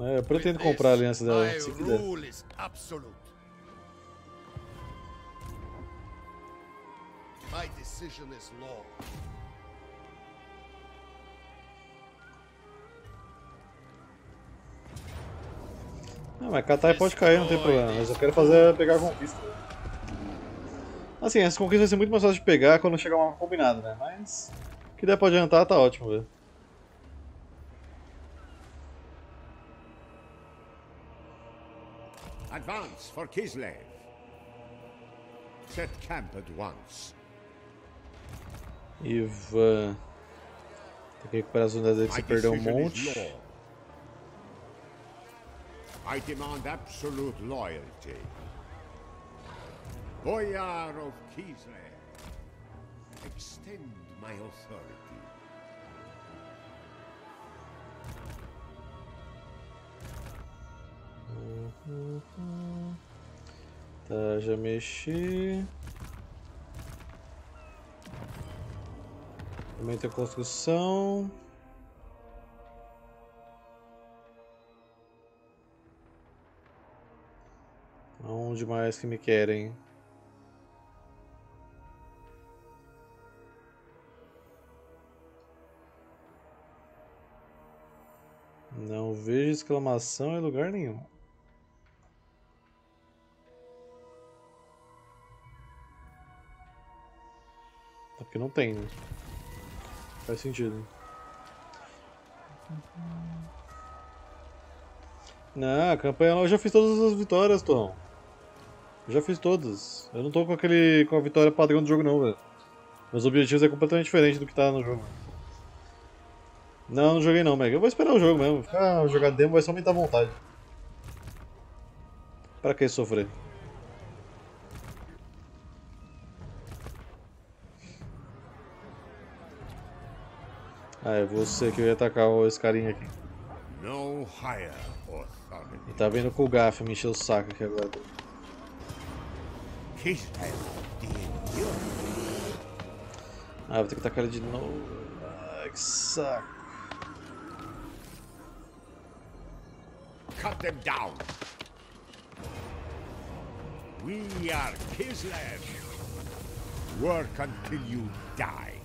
É, eu pretendo comprar a aliança dela, se quiser. My decision is law. Não, mas Katai pode cair, não tem problema. Mas eu quero fazer pegar a conquista. Assim, essa conquista vai ser muito mais fácil de pegar quando chegar uma combinada, né? Mas. O que der pra adiantar tá ótimo, velho. Advance for Kislev. Set camp at once. Ivan. Tem que recuperar as unidades que você perdeu um monte. I demand absolute loyalty. Boyar of Kislev. Extend my authority. Tá, já mexi. Aumenta a construção. Aonde mais que me querem? Não vejo exclamação em lugar nenhum. É porque não tem, né? Faz sentido. Não, a campanha eu já fiz todas as vitórias, Tom. Eu já fiz todas. Eu não tô com aquele. com a vitória padrão do jogo não, velho. Meus objetivos é completamente diferente do que tá no jogo. Não, não joguei não, Meg. Eu vou esperar o jogo mesmo. Ficar jogar demo vai só aumentar a vontade. Pra que sofrer? Ah, é você que eu ia atacar esse carinha aqui. E tá vendo com o Gaff me encher o saco aqui agora. Ah, vou ter que tacar ele de novo. Ai, que saco. Cut them down. We are Kislev. Work until you die.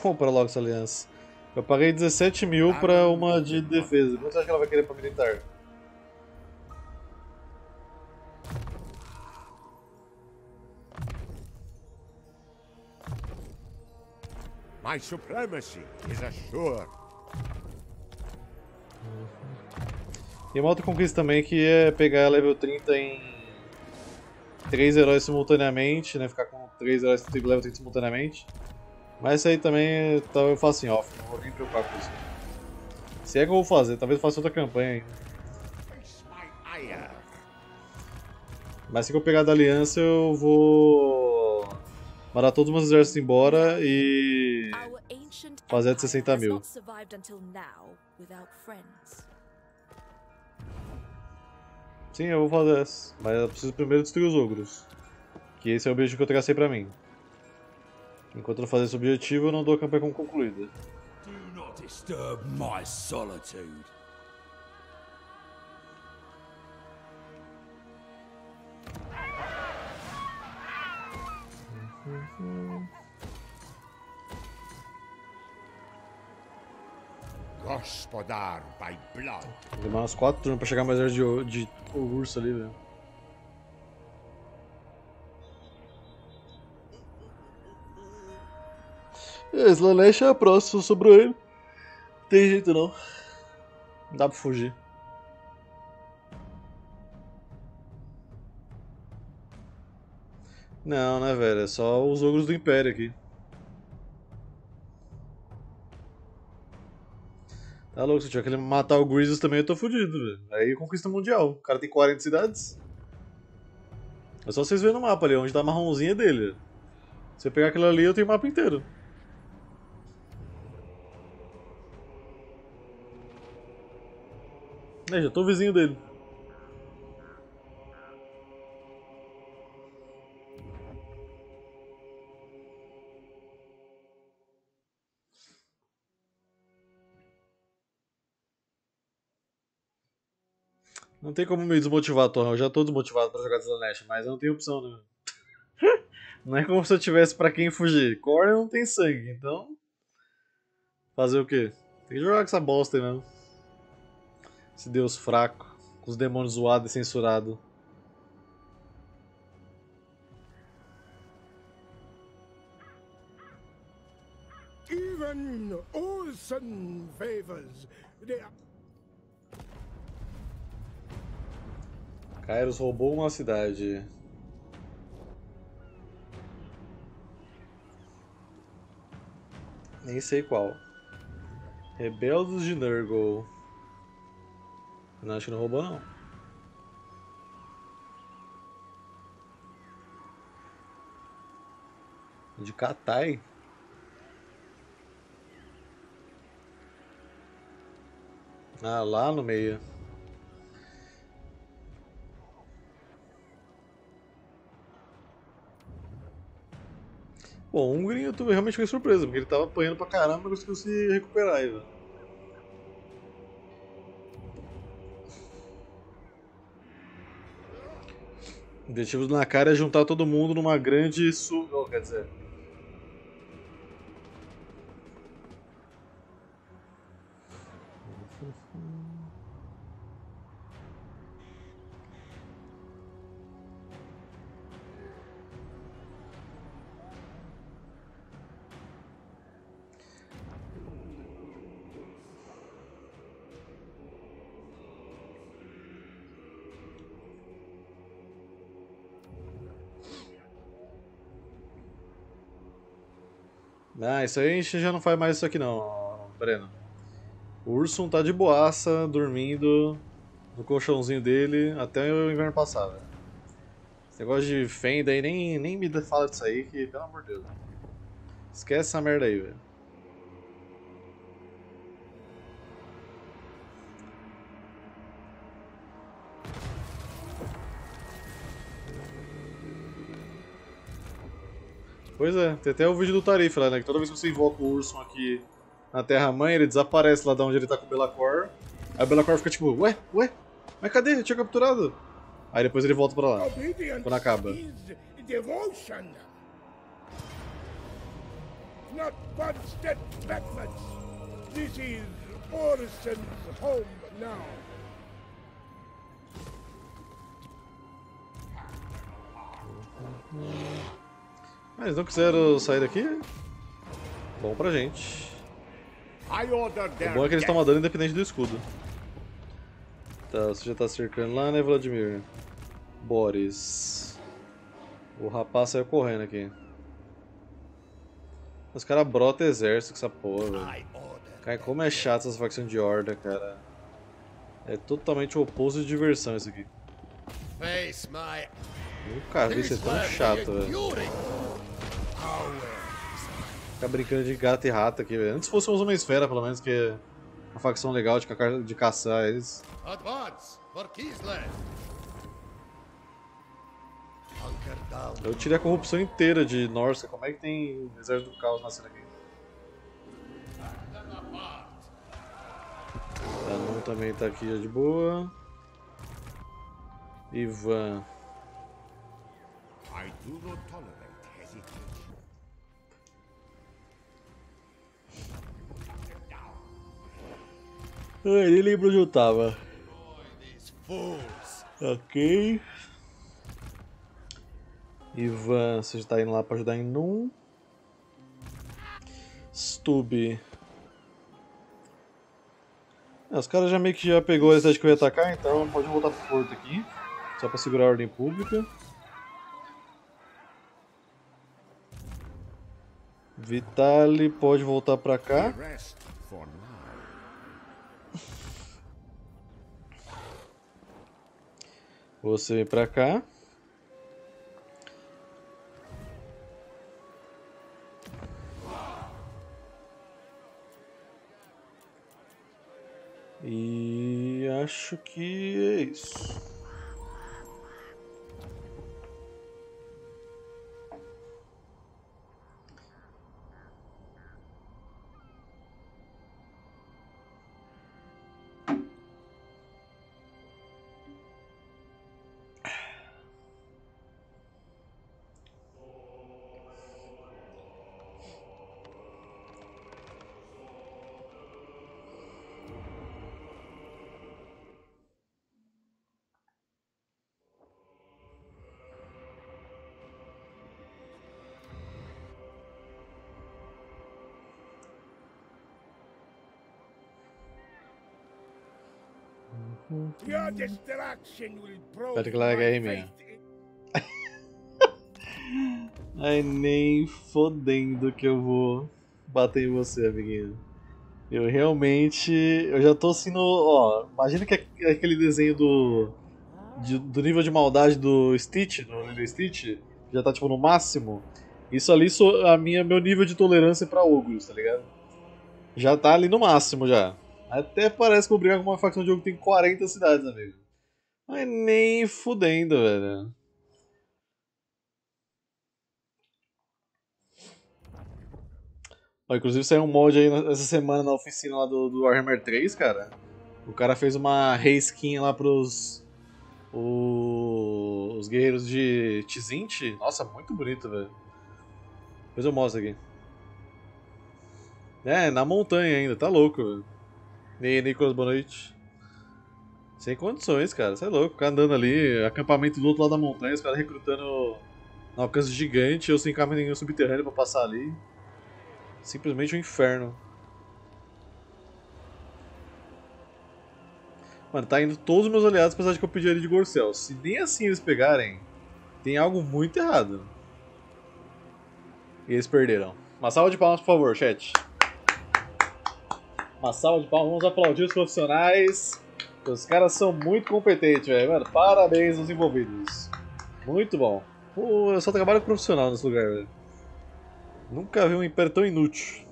Compra logo essa aliança. Eu paguei 17 mil pra uma de defesa. Quanto você acha que ela vai querer pra militar? My supremacy is assured. E uma outra conquista também que é pegar level 30 em 3 heróis simultaneamente, né? Ficar com 3 heróis de level 30 simultaneamente. Mas isso aí também tá, eu faço em off, não vou nem preocupar com isso. Se é que eu vou fazer, talvez eu faça outra campanha ainda. Mas se eu pegar da aliança eu vou mandar todos os meus exércitos embora e Our ancient Fazer a de Empire 60 has mil. Sim, eu vou fazer essa. Mas eu preciso primeiro destruir os ogros. Que esse é o objetivo que eu tracei pra mim. Enquanto eu não fazer esse objetivo, eu não dou a campanha como concluída. Do not disturb my solitude. Gospodar by blood. Demora uns 4 turnos pra chegar mais perto de, de o urso ali, velho. É, Slanesh é a próxima, sobrou ele. Tem jeito não. Não dá pra fugir. Não, né, velho? É só os ogros do Império aqui. Tá louco, se tiver que matar o Grizzlies também eu tô fudido, velho. Aí conquista mundial. O cara tem 40 cidades. É só vocês verem no mapa ali, onde tá a marronzinha dele. Se eu pegar aquilo ali, eu tenho o mapa inteiro. É, já tô vizinho dele. Não tem como me desmotivar, Torrão. Eu já tô desmotivado pra jogar Slanesh, mas eu não tenho opção, né? (laughs) não é como se eu tivesse pra quem fugir. Core não tem sangue, então. Fazer o quê? Tem que jogar com essa bosta aí mesmo. Esse deus fraco, com os demônios zoados e censurados. Even Olsen favors the Kairos roubou uma cidade. Nem sei qual. Rebeldes de Nurgle. Não, acho que não roubou não. De Katai? Ah, lá no meio. Bom, o Hungria eu realmente fiquei surpreso, porque ele tava apanhando pra caramba e conseguiu se recuperar aí, velho. O objetivo do Nakari é juntar todo mundo numa grande su... Oh, quer dizer... Isso aí a gente já não faz mais isso aqui não, Breno. O Urson tá de boaça, dormindo no colchãozinho dele até o inverno passar, velho. Esse negócio de fenda aí, nem, nem me fala disso aí, que pelo amor de Deus. Esquece essa merda aí, velho. Pois é, tem até o vídeo do Tarif lá, né? Que toda vez que você invoca o Urson aqui na Terra-mãe, ele desaparece lá de onde ele tá com o Belacor. Aí o Belacor fica tipo, ué, ué, mas cadê? Eu tinha capturado. Aí depois ele volta pra lá. Quando acaba. Not. Ah, eles não quiseram sair daqui? Bom pra gente. O bom é que eles death. tomam dano independente do escudo. Tá, você já tá cercando lá, né, Vladimir? Boris. O rapaz saiu correndo aqui. Os caras brotam exército com essa porra, velho. Cara, como é chato essa facção de horda, cara. É totalmente o oposto de diversão isso aqui. Face my Nunca vi ser tão chato, velho. Ficar brincando de gato e rato aqui, velho. Antes fosse uma esfera, pelo menos, que é uma facção legal de, ca- de caçar eles. Eu tirei a corrupção inteira de Norse. Como é que tem exército do caos nascendo aqui? Danon também tá aqui já de boa. Ivan. I do not tolerate hesitation. Ai, nem lembro onde eu tava. Ok. Ivan, você já tá indo lá pra ajudar em Num. Stub. É, os caras já meio que já pegou a cidade que eu ia atacar, então pode voltar pro porto aqui. Só pra segurar a ordem pública. Vitali pode voltar pra cá. Rest for now. Você vem pra cá. E acho que é isso. Faith in- (laughs) Ai, nem fodendo que eu vou bater em você, amiguinho. Eu realmente. Eu já tô assim no. Ó, imagina que é aquele desenho do. de- do nível de maldade do Stitch, do Lilo Stitch, já tá tipo no máximo. Isso ali sou a minha, meu nível de tolerância pra ogros, tá ligado? Já tá ali no máximo já. Até parece que eu brigar com uma facção de jogo que tem 40 cidades, amigo. Mas nem fudendo, velho. Ó, inclusive saiu um mod aí essa semana na oficina lá do, do Warhammer 3, cara. O cara fez uma reskin lá pros. o- os guerreiros de Tzint. Nossa, muito bonito, velho. Depois eu mostro aqui. É, na montanha ainda, tá louco, velho. E aí, Nicolas, boa noite. Sem condições, cara, você é louco. Ficar andando ali, acampamento do outro lado da montanha, os caras recrutando no alcance gigante, eu sem caminho nenhum subterrâneo pra passar ali. Simplesmente um inferno. Mano, tá indo todos os meus aliados, apesar de que eu pedi ali de Gorcel. Se nem assim eles pegarem, tem algo muito errado. E eles perderam. Uma salva de palmas, por favor, chat. Uma salva de palmas, vamos aplaudir os profissionais. Os caras são muito competentes, velho. Mano, parabéns aos envolvidos. Muito bom. Pô, eu só trabalho com profissional nesse lugar, velho. Nunca vi um império tão inútil.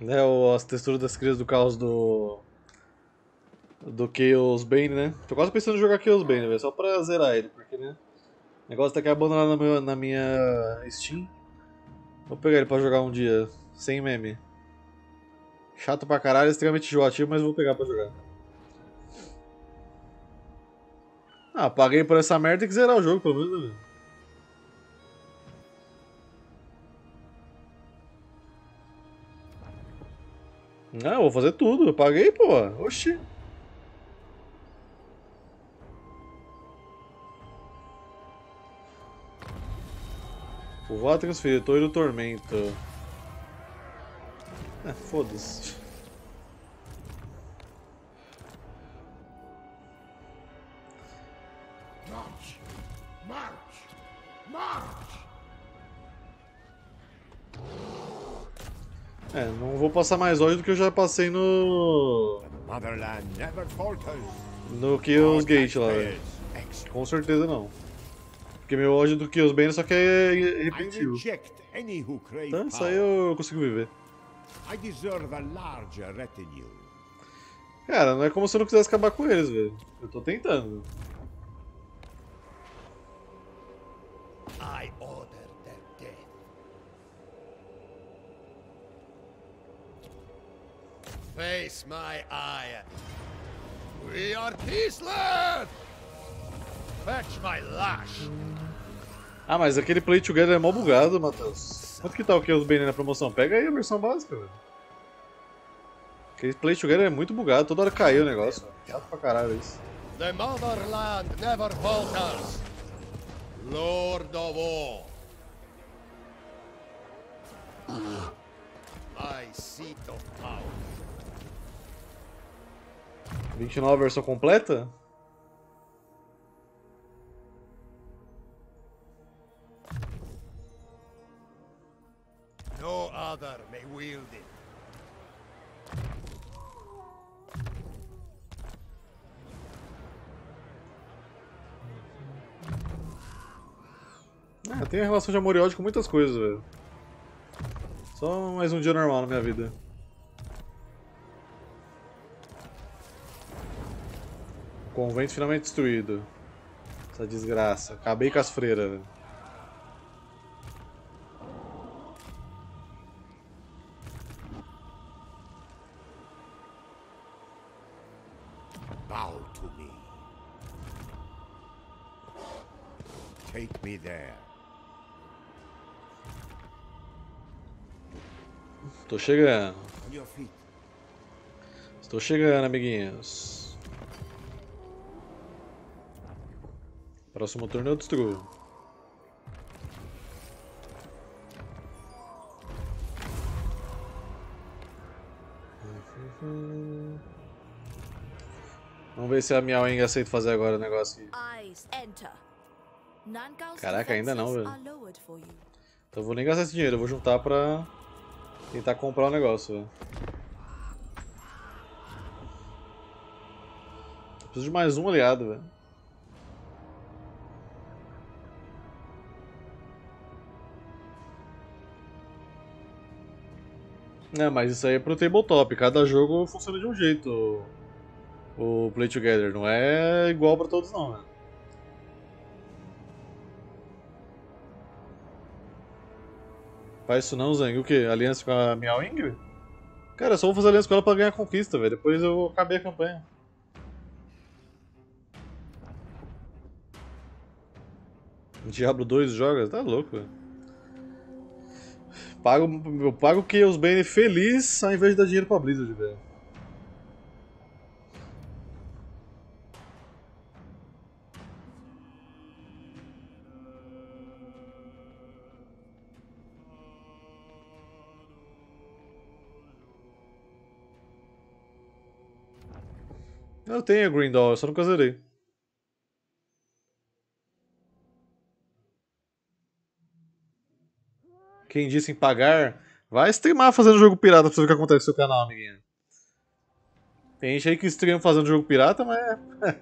Né, as texturas das crias do caos do. Do Chaos Bane, né? Tô quase pensando em jogar Chaos Bane, velho, só pra zerar ele, porque, né? O negócio tá aqui abandonado na, meu- na minha Steam. Vou pegar ele pra jogar um dia, sem meme. Chato pra caralho, extremamente enjoativo, mas vou pegar pra jogar. Ah, paguei por essa merda e que zerar o jogo, pelo menos, né? velho? Ah, eu vou fazer tudo, eu paguei, pô. Oxi. O Vatrus Feritor do Tormento. É, foda-se. March! March! March! É, não vou passar mais hoje do que eu já passei no. Motherland never falters. no Our Gate lá, velho. Com certeza não. Porque meu ódio do Kills Bane só que é repetitivo. Então, isso aí eu consigo viver. Cara, não é como se eu não quisesse acabar com eles, velho. Eu tô tentando. I order their death. Face my eye. We are Kislev! Ah, mas aquele Play Together é mó bugado, Matheus. Quanto que tá o Kills Bane na promoção? Pega aí a versão básica, velho. Aquele Play Together é muito bugado, toda hora caiu o negócio. Chato pra caralho isso. The motherland never falters! Lord of all! My seat of power. 29 a versão completa? No other may wield it. Ah, eu tenho relação de amor e ódio com muitas coisas, velho. Só mais um dia normal na minha vida. Convento finalmente destruído. Essa desgraça. Acabei com as freiras, velho. Take me there. Tô chegando. On your feet. Estou chegando, amiguinhos. Próximo turno eu destruo. Vamos ver se a Miaoing aceita fazer agora o negócio aqui. Caraca, ainda não, velho. Então eu vou nem gastar esse dinheiro, eu vou juntar pra tentar comprar o negócio, velho. Preciso de mais um aliado, velho. É, mas isso aí é pro tabletop, cada jogo funciona de um jeito o o Play Together, não é igual pra todos não, velho. Faz isso não, Zang. O quê? Aliança com a Miao Ingrid? Cara, eu só vou fazer aliança com ela pra ganhar a conquista, velho. Depois eu acabei a campanha. Diablo 2 joga? Tá louco, velho. Pago, eu pago que os Bane feliz ao invés de dar dinheiro pra Blizzard, velho. Eu tenho a Green Doll, eu só nunca zerei. Quem disse em pagar, vai streamar fazendo jogo pirata pra você ver o que acontece no seu canal, amiguinho. Tem gente aí que streama fazendo jogo pirata, mas. (laughs)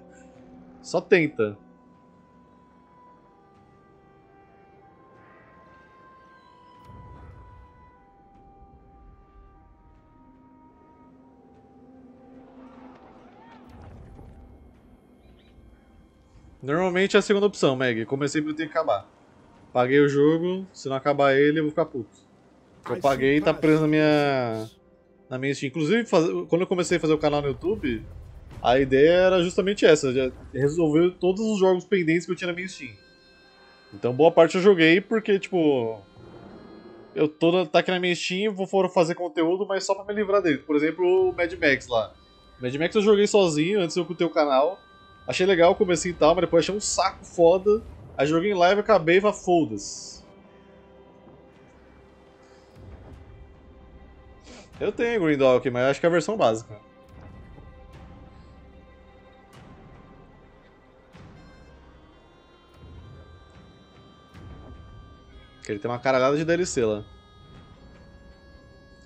só tenta. Normalmente é a segunda opção, Meg. Comecei porque eu tenho que acabar. Paguei o jogo, se não acabar ele, eu vou ficar puto. Eu paguei e tá preso na minha. na minha Steam. Inclusive, faz- quando eu comecei a fazer o canal no YouTube, a ideia era justamente essa, resolver todos os jogos pendentes que eu tinha na minha Steam. Então boa parte eu joguei porque, tipo. Eu tô tá aqui na minha Steam, vou for fazer conteúdo, mas só pra me livrar dele. Por exemplo, o Mad Max lá. Mad Max eu joguei sozinho antes de eu curtir o canal. Achei legal, comecei e tal, mas depois achei um saco foda. Aí joguei em live, acabei e foda-se. Eu tenho Green Dog mas acho que é a versão básica. Que ele tem uma caralhada de DLC lá.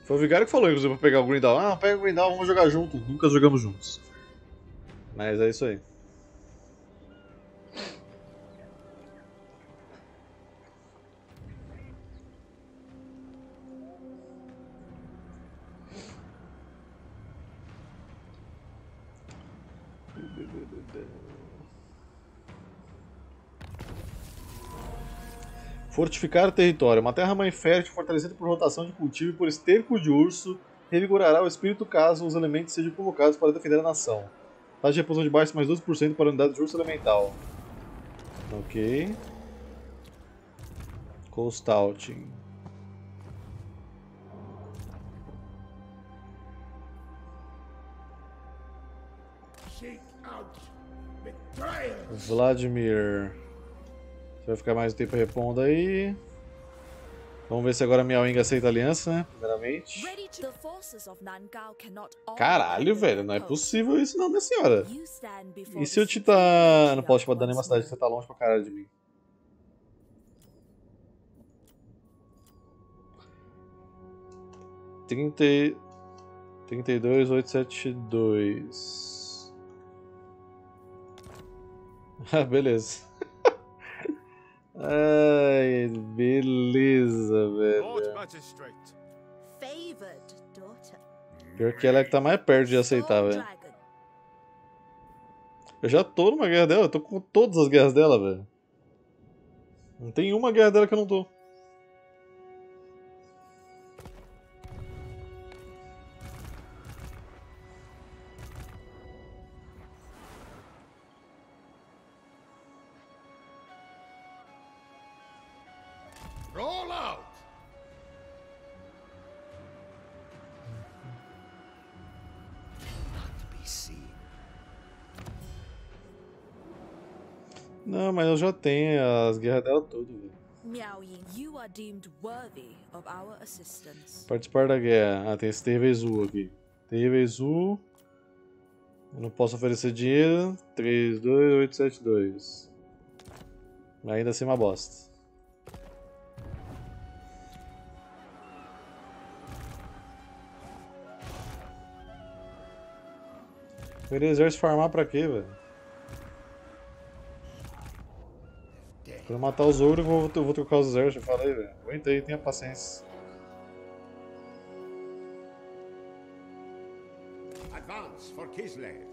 Foi o Vigário que falou, inclusive, pra pegar o Grindal. Ah, pega o Grindal, vamos jogar junto. Nunca jogamos juntos. Mas é isso aí. Fortificar o território. Uma terra-mãe fértil fortalecida por rotação de cultivo e por esterco de urso revigorará o espírito caso os elementos sejam convocados para defender a nação. Taxa de reposição de baixo mais 12% para unidades de urso elemental. Ok. Coast Vladimir. Você vai ficar mais um tempo repondo aí. Vamos ver se agora a Miaoing aceita a aliança, né? Primeiramente. Caralho, velho, não é possível isso não, minha senhora. E se eu te tá. Não posso te mandar nenhuma cidade, você tá longe pra caralho de mim. Trinta e... Trinta e dois, oito, sete, dois. (laughs) Ah, beleza. Ai, beleza, Lord velho. Pior que ela é que tá mais perto de aceitar, velho. Eu já tô numa guerra dela, eu tô com todas as guerras dela, velho. Não tem uma guerra dela que eu não tô. Eu já tenho as guerras dela tudo. Participar da guerra. Ah, tem esse Tervezu aqui. Tervezu. Eu não posso oferecer dinheiro. 32872. Ainda assim uma bosta. Queria exército farmar pra quê, velho? Pra matar os ogros eu vou, eu vou trocar os exércitos, eu falei, velho. Aguenta aí, tenha paciência. Advance for Kislev.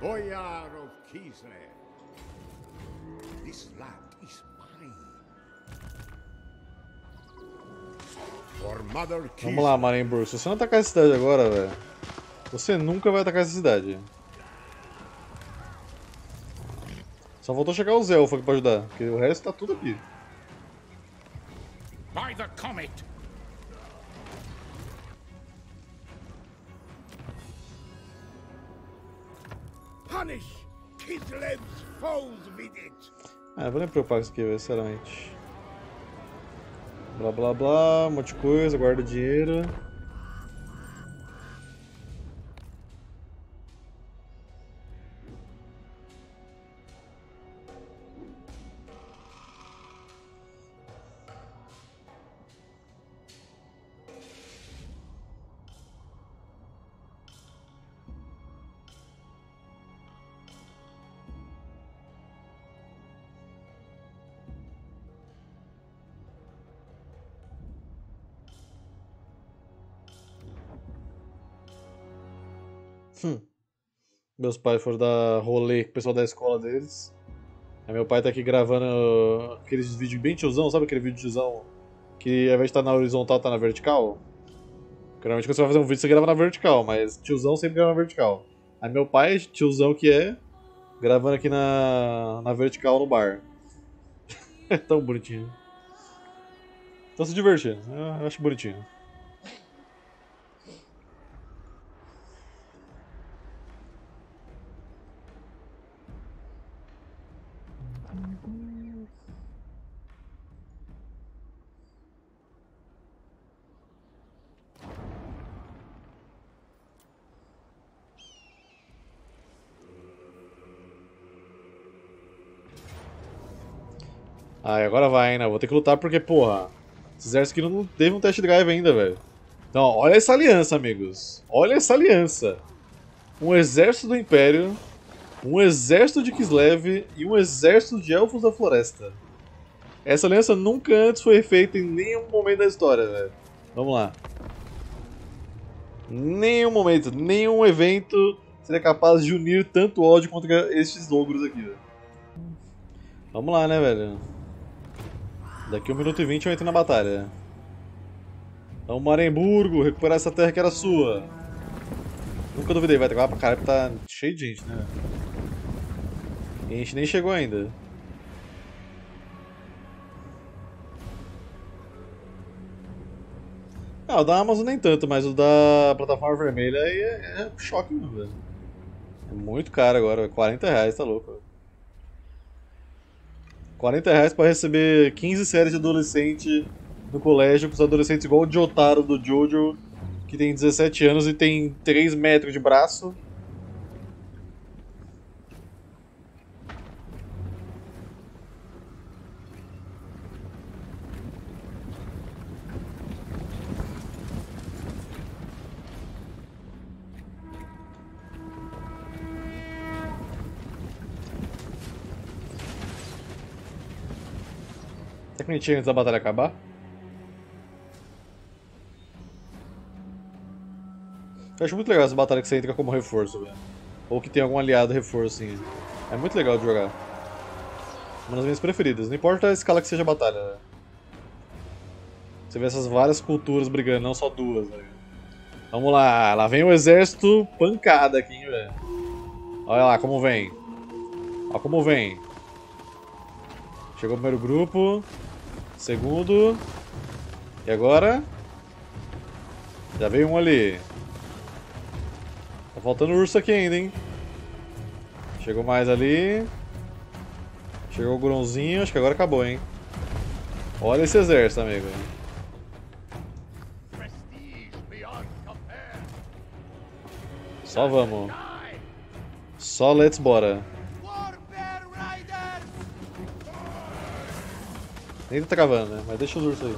Boyar of Kislev. This land is mine. For Mother Kislev. Vamos lá, Marienburg. Se você não atacar essa cidade agora, velho, você nunca vai atacar essa cidade. Só faltou chegar os elfos aqui pra ajudar, porque o resto tá tudo aqui. By the comet. Punish Kislev's foes with it. Ah, vou nem preocupar com isso aqui, velho, sinceramente. Blá blá blá, um monte de coisa, guarda dinheiro. Meus pais foram dar rolê com o pessoal da escola deles. Aí meu pai tá aqui gravando aqueles vídeos bem tiozão, sabe aquele vídeo tiozão que ao invés de estar na horizontal tá na vertical? Geralmente quando você vai fazer um vídeo você grava na vertical, mas tiozão sempre grava na vertical. Aí meu pai, tiozão que é, gravando aqui na, na vertical no bar. (laughs) é tão bonitinho. Tô se divertindo, eu acho bonitinho. Agora vai, né? Vou ter que lutar porque, porra, exército aqui não teve um test drive ainda, velho. Então, olha essa aliança, amigos. Olha essa aliança. Um exército do Império, um exército de Kislev e um exército de Elfos da Floresta. Essa aliança nunca antes foi feita em nenhum momento da história, velho. Vamos lá. Nenhum momento, nenhum evento seria capaz de unir tanto ódio contra estes ogros aqui, velho. Vamos lá, né, velho? Daqui 1 minuto e 20 eu entro na batalha. Então, Maremburgo, recuperar essa terra que era sua. Nunca duvidei, vai ter lá pra caralho, tá cheio de gente, né? E a gente nem chegou ainda. Ah, o da Amazon nem tanto, mas o da plataforma vermelha aí é, é choque, mesmo, velho. É muito caro agora, 40 reais, tá louco. Velho. 40 reais pra receber 15 séries de adolescente no colégio, com os adolescentes igual o Jotaro do Jojo, que tem 17 anos e tem 3 metros de braço. Chega antes da batalha acabar? Eu acho muito legal essa batalha que você entra como reforço, velho. Ou que tem algum aliado reforço, assim. É muito legal de jogar. Uma das minhas preferidas. Não importa a escala que seja a batalha, velho. Você vê essas várias culturas brigando, não só duas, velho. Vamos lá, lá vem o exército pancada aqui, velho. Olha lá como vem. Olha como vem. Chegou o primeiro grupo. Segundo. E agora? Já veio um ali. Tá faltando urso aqui ainda, hein? Chegou mais ali. Chegou o grãozinho. Acho que agora acabou, hein? Olha esse exército, amigo. Só vamos. Só let's bora. Nem tá travando, né? Mas deixa os ursos aí.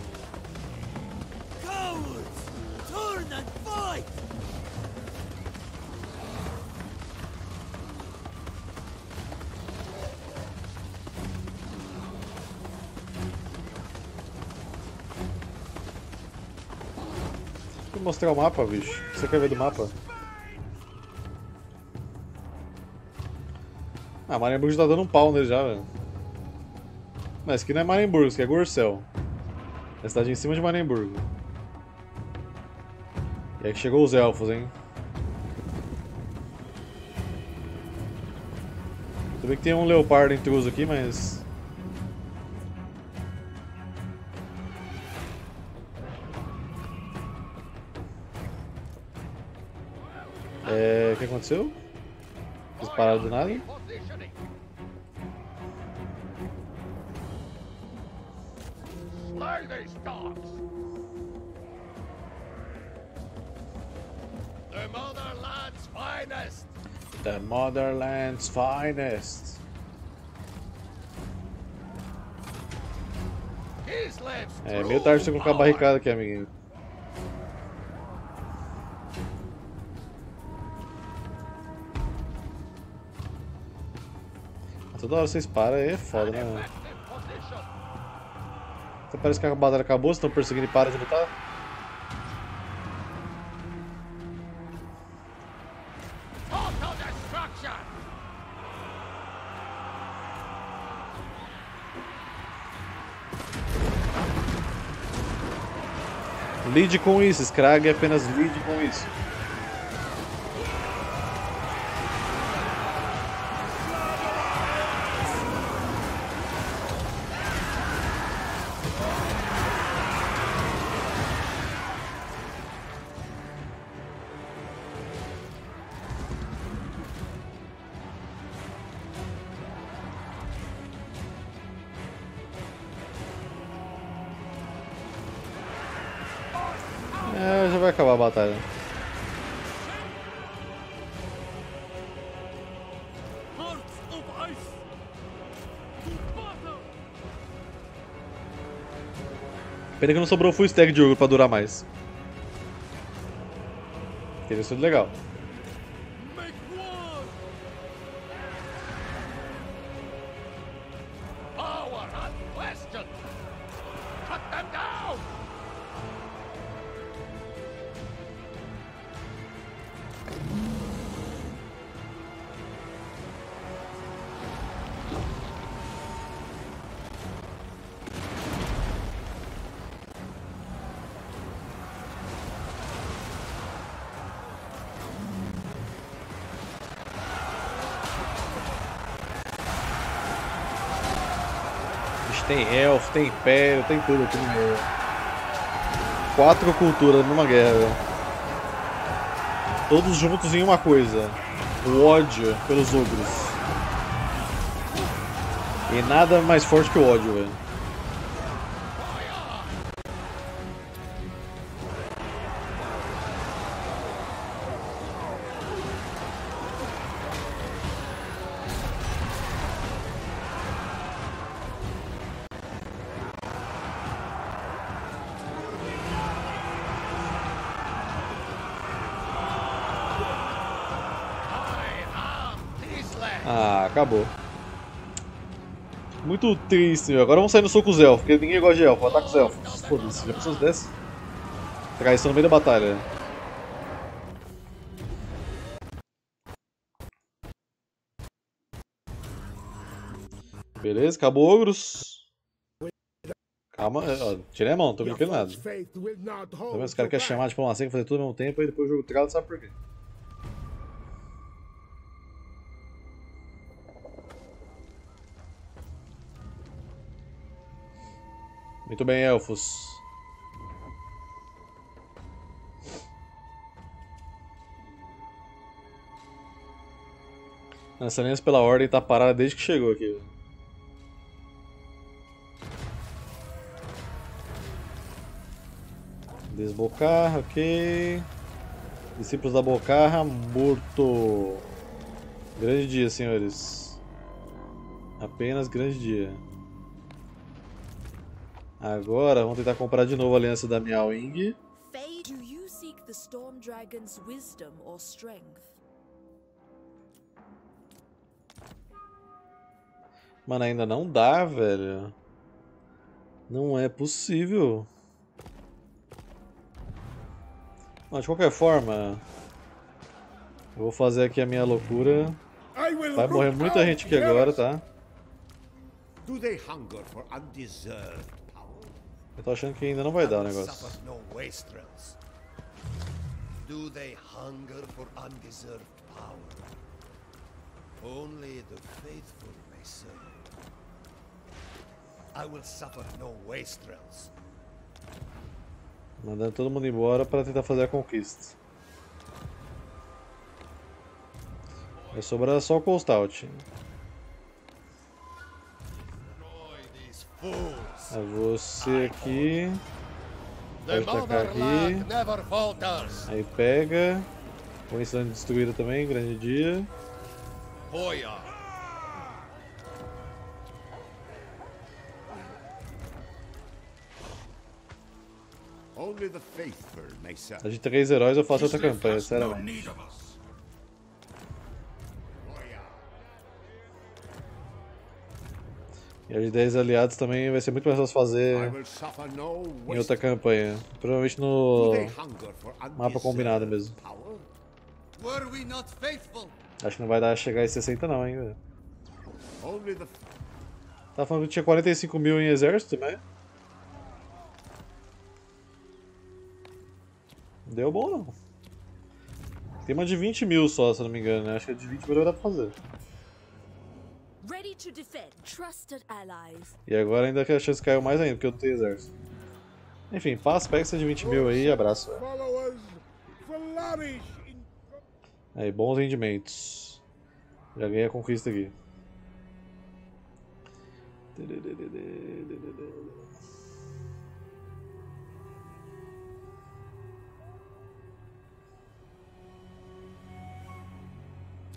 Mostrar o mapa, bicho. Você quer ver do mapa? Ah, Marienburg já tá dando um pau nele já, velho. Mas aqui não é Marienburg, isso aqui é Gorcel. É a cidade em cima de Marienburg. E aí que chegou os elfos, hein? Tudo bem que tem um leopardo intruso aqui, mas... É... O que aconteceu? Vocês pararam do nada? These dogs. The motherland's finest. The Motherland's finest. É meio tarde você colocar a barricada aqui, amiguinho. Toda hora vocês param aí é foda, né? mano? Até parece que a batalha acabou, vocês estão perseguindo e param de lutar. Lide com isso, Scrag é apenas lide com isso. acabar a batalha. Pena que não sobrou full stack de ogro pra durar mais. Teria é sido legal. Tem império, tem tudo aqui no meio. Quatro culturas numa guerra. velho. Todos juntos em uma coisa. O ódio pelos ogros. E nada mais forte que o ódio, velho. Muito triste, meu. Agora vamos sair no soco os elfos, porque ninguém gosta de elfo. Ataca os elfos. Foda-se, já pensou se desse? Traição no meio da batalha. Beleza, acabou ogros. Calma, é, ó, tirei a mão, não tô brincando nada. Tá vendo? Os caras querem chamar de diplomacia, fazer tudo ao mesmo tempo, aí depois o jogo trala, sabe por quê? Muito bem, elfos. Essa aliança pela ordem tá parada desde que chegou aqui. velho. Desbocar, ok. Discípulos da Bocarra, morto. Grande dia, senhores. Apenas grande dia. Agora, vamos tentar comprar de novo a aliança da Miao Ying. Do you seek the Storm Dragon's wisdom or strength? Mano, ainda não dá, velho. Não é possível. Mas de qualquer forma, eu vou fazer aqui a minha loucura. Vai morrer muita gente aqui agora, tá? Do they hunger for undeserved? Eu tô achando que ainda não vai dar o negócio. Do they hunger for undeserved power? Only the faithful may serve. I will suffer no wastrels. Mandando todo mundo embora pra tentar fazer a conquista. Vai sobrar só o Coast Out. Destroy these fools. É você aqui. Pode tacar motherland aqui. Aí pega. Coincidência destruída também, grande dia. Hoya. Only the faithful may serve. A de três heróis eu faço outra campanha, sinceramente. E a de 10 aliados também vai ser muito mais fácil fazer em outra campanha. Provavelmente no. mapa combinado mesmo. Acho que não vai dar chegar em 60 não, hein, velho. Tá falando que tinha 45 mil em exército, né? Deu bom não. Tem uma de 20 mil só, se não me engano, né? Acho que a de 20 mil vai dar pra fazer. E agora ainda que a chance caiu mais ainda, porque eu não tenho exército. Enfim, passa, pega essa de 20 mil aí e abraço. Aí, bons rendimentos. Já ganhei a conquista aqui.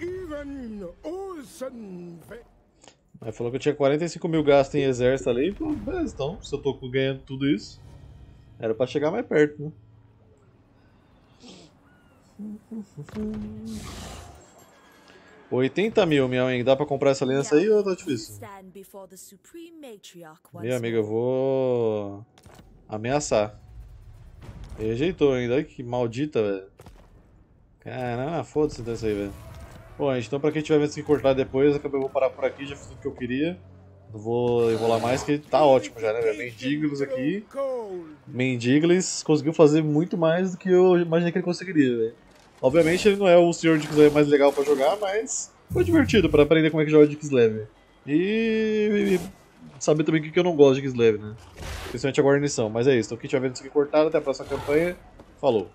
even Olsen. Aí falou que eu tinha 45 mil gastos em exército ali. Pô, beleza, então, se eu tô ganhando tudo isso. Era pra chegar mais perto, né? Oitenta mil, minha amiga. Dá pra comprar essa aliança aí ou tá difícil? Minha amiga, eu vou ameaçar. Ele rejeitou ainda. Olha que maldita, velho. Caramba, foda-se dessa aí, velho. Bom, gente, então pra quem tiver vendo isso aqui cortar depois, eu vou parar por aqui, já fiz tudo que eu queria. Não vou enrolar mais, que tá ótimo já, né, velho? Mendigos aqui. Mendiglis conseguiu fazer muito mais do que eu imaginei que ele conseguiria, velho. Obviamente ele não é o senhor de Kislev mais legal pra jogar, mas foi divertido pra aprender como é que joga de Kislev. E, e saber também o que que eu não gosto de Kislev, né? Principalmente a guarnição. Mas é isso, então quem tiver vendo isso aqui cortado, até a próxima campanha. Falou!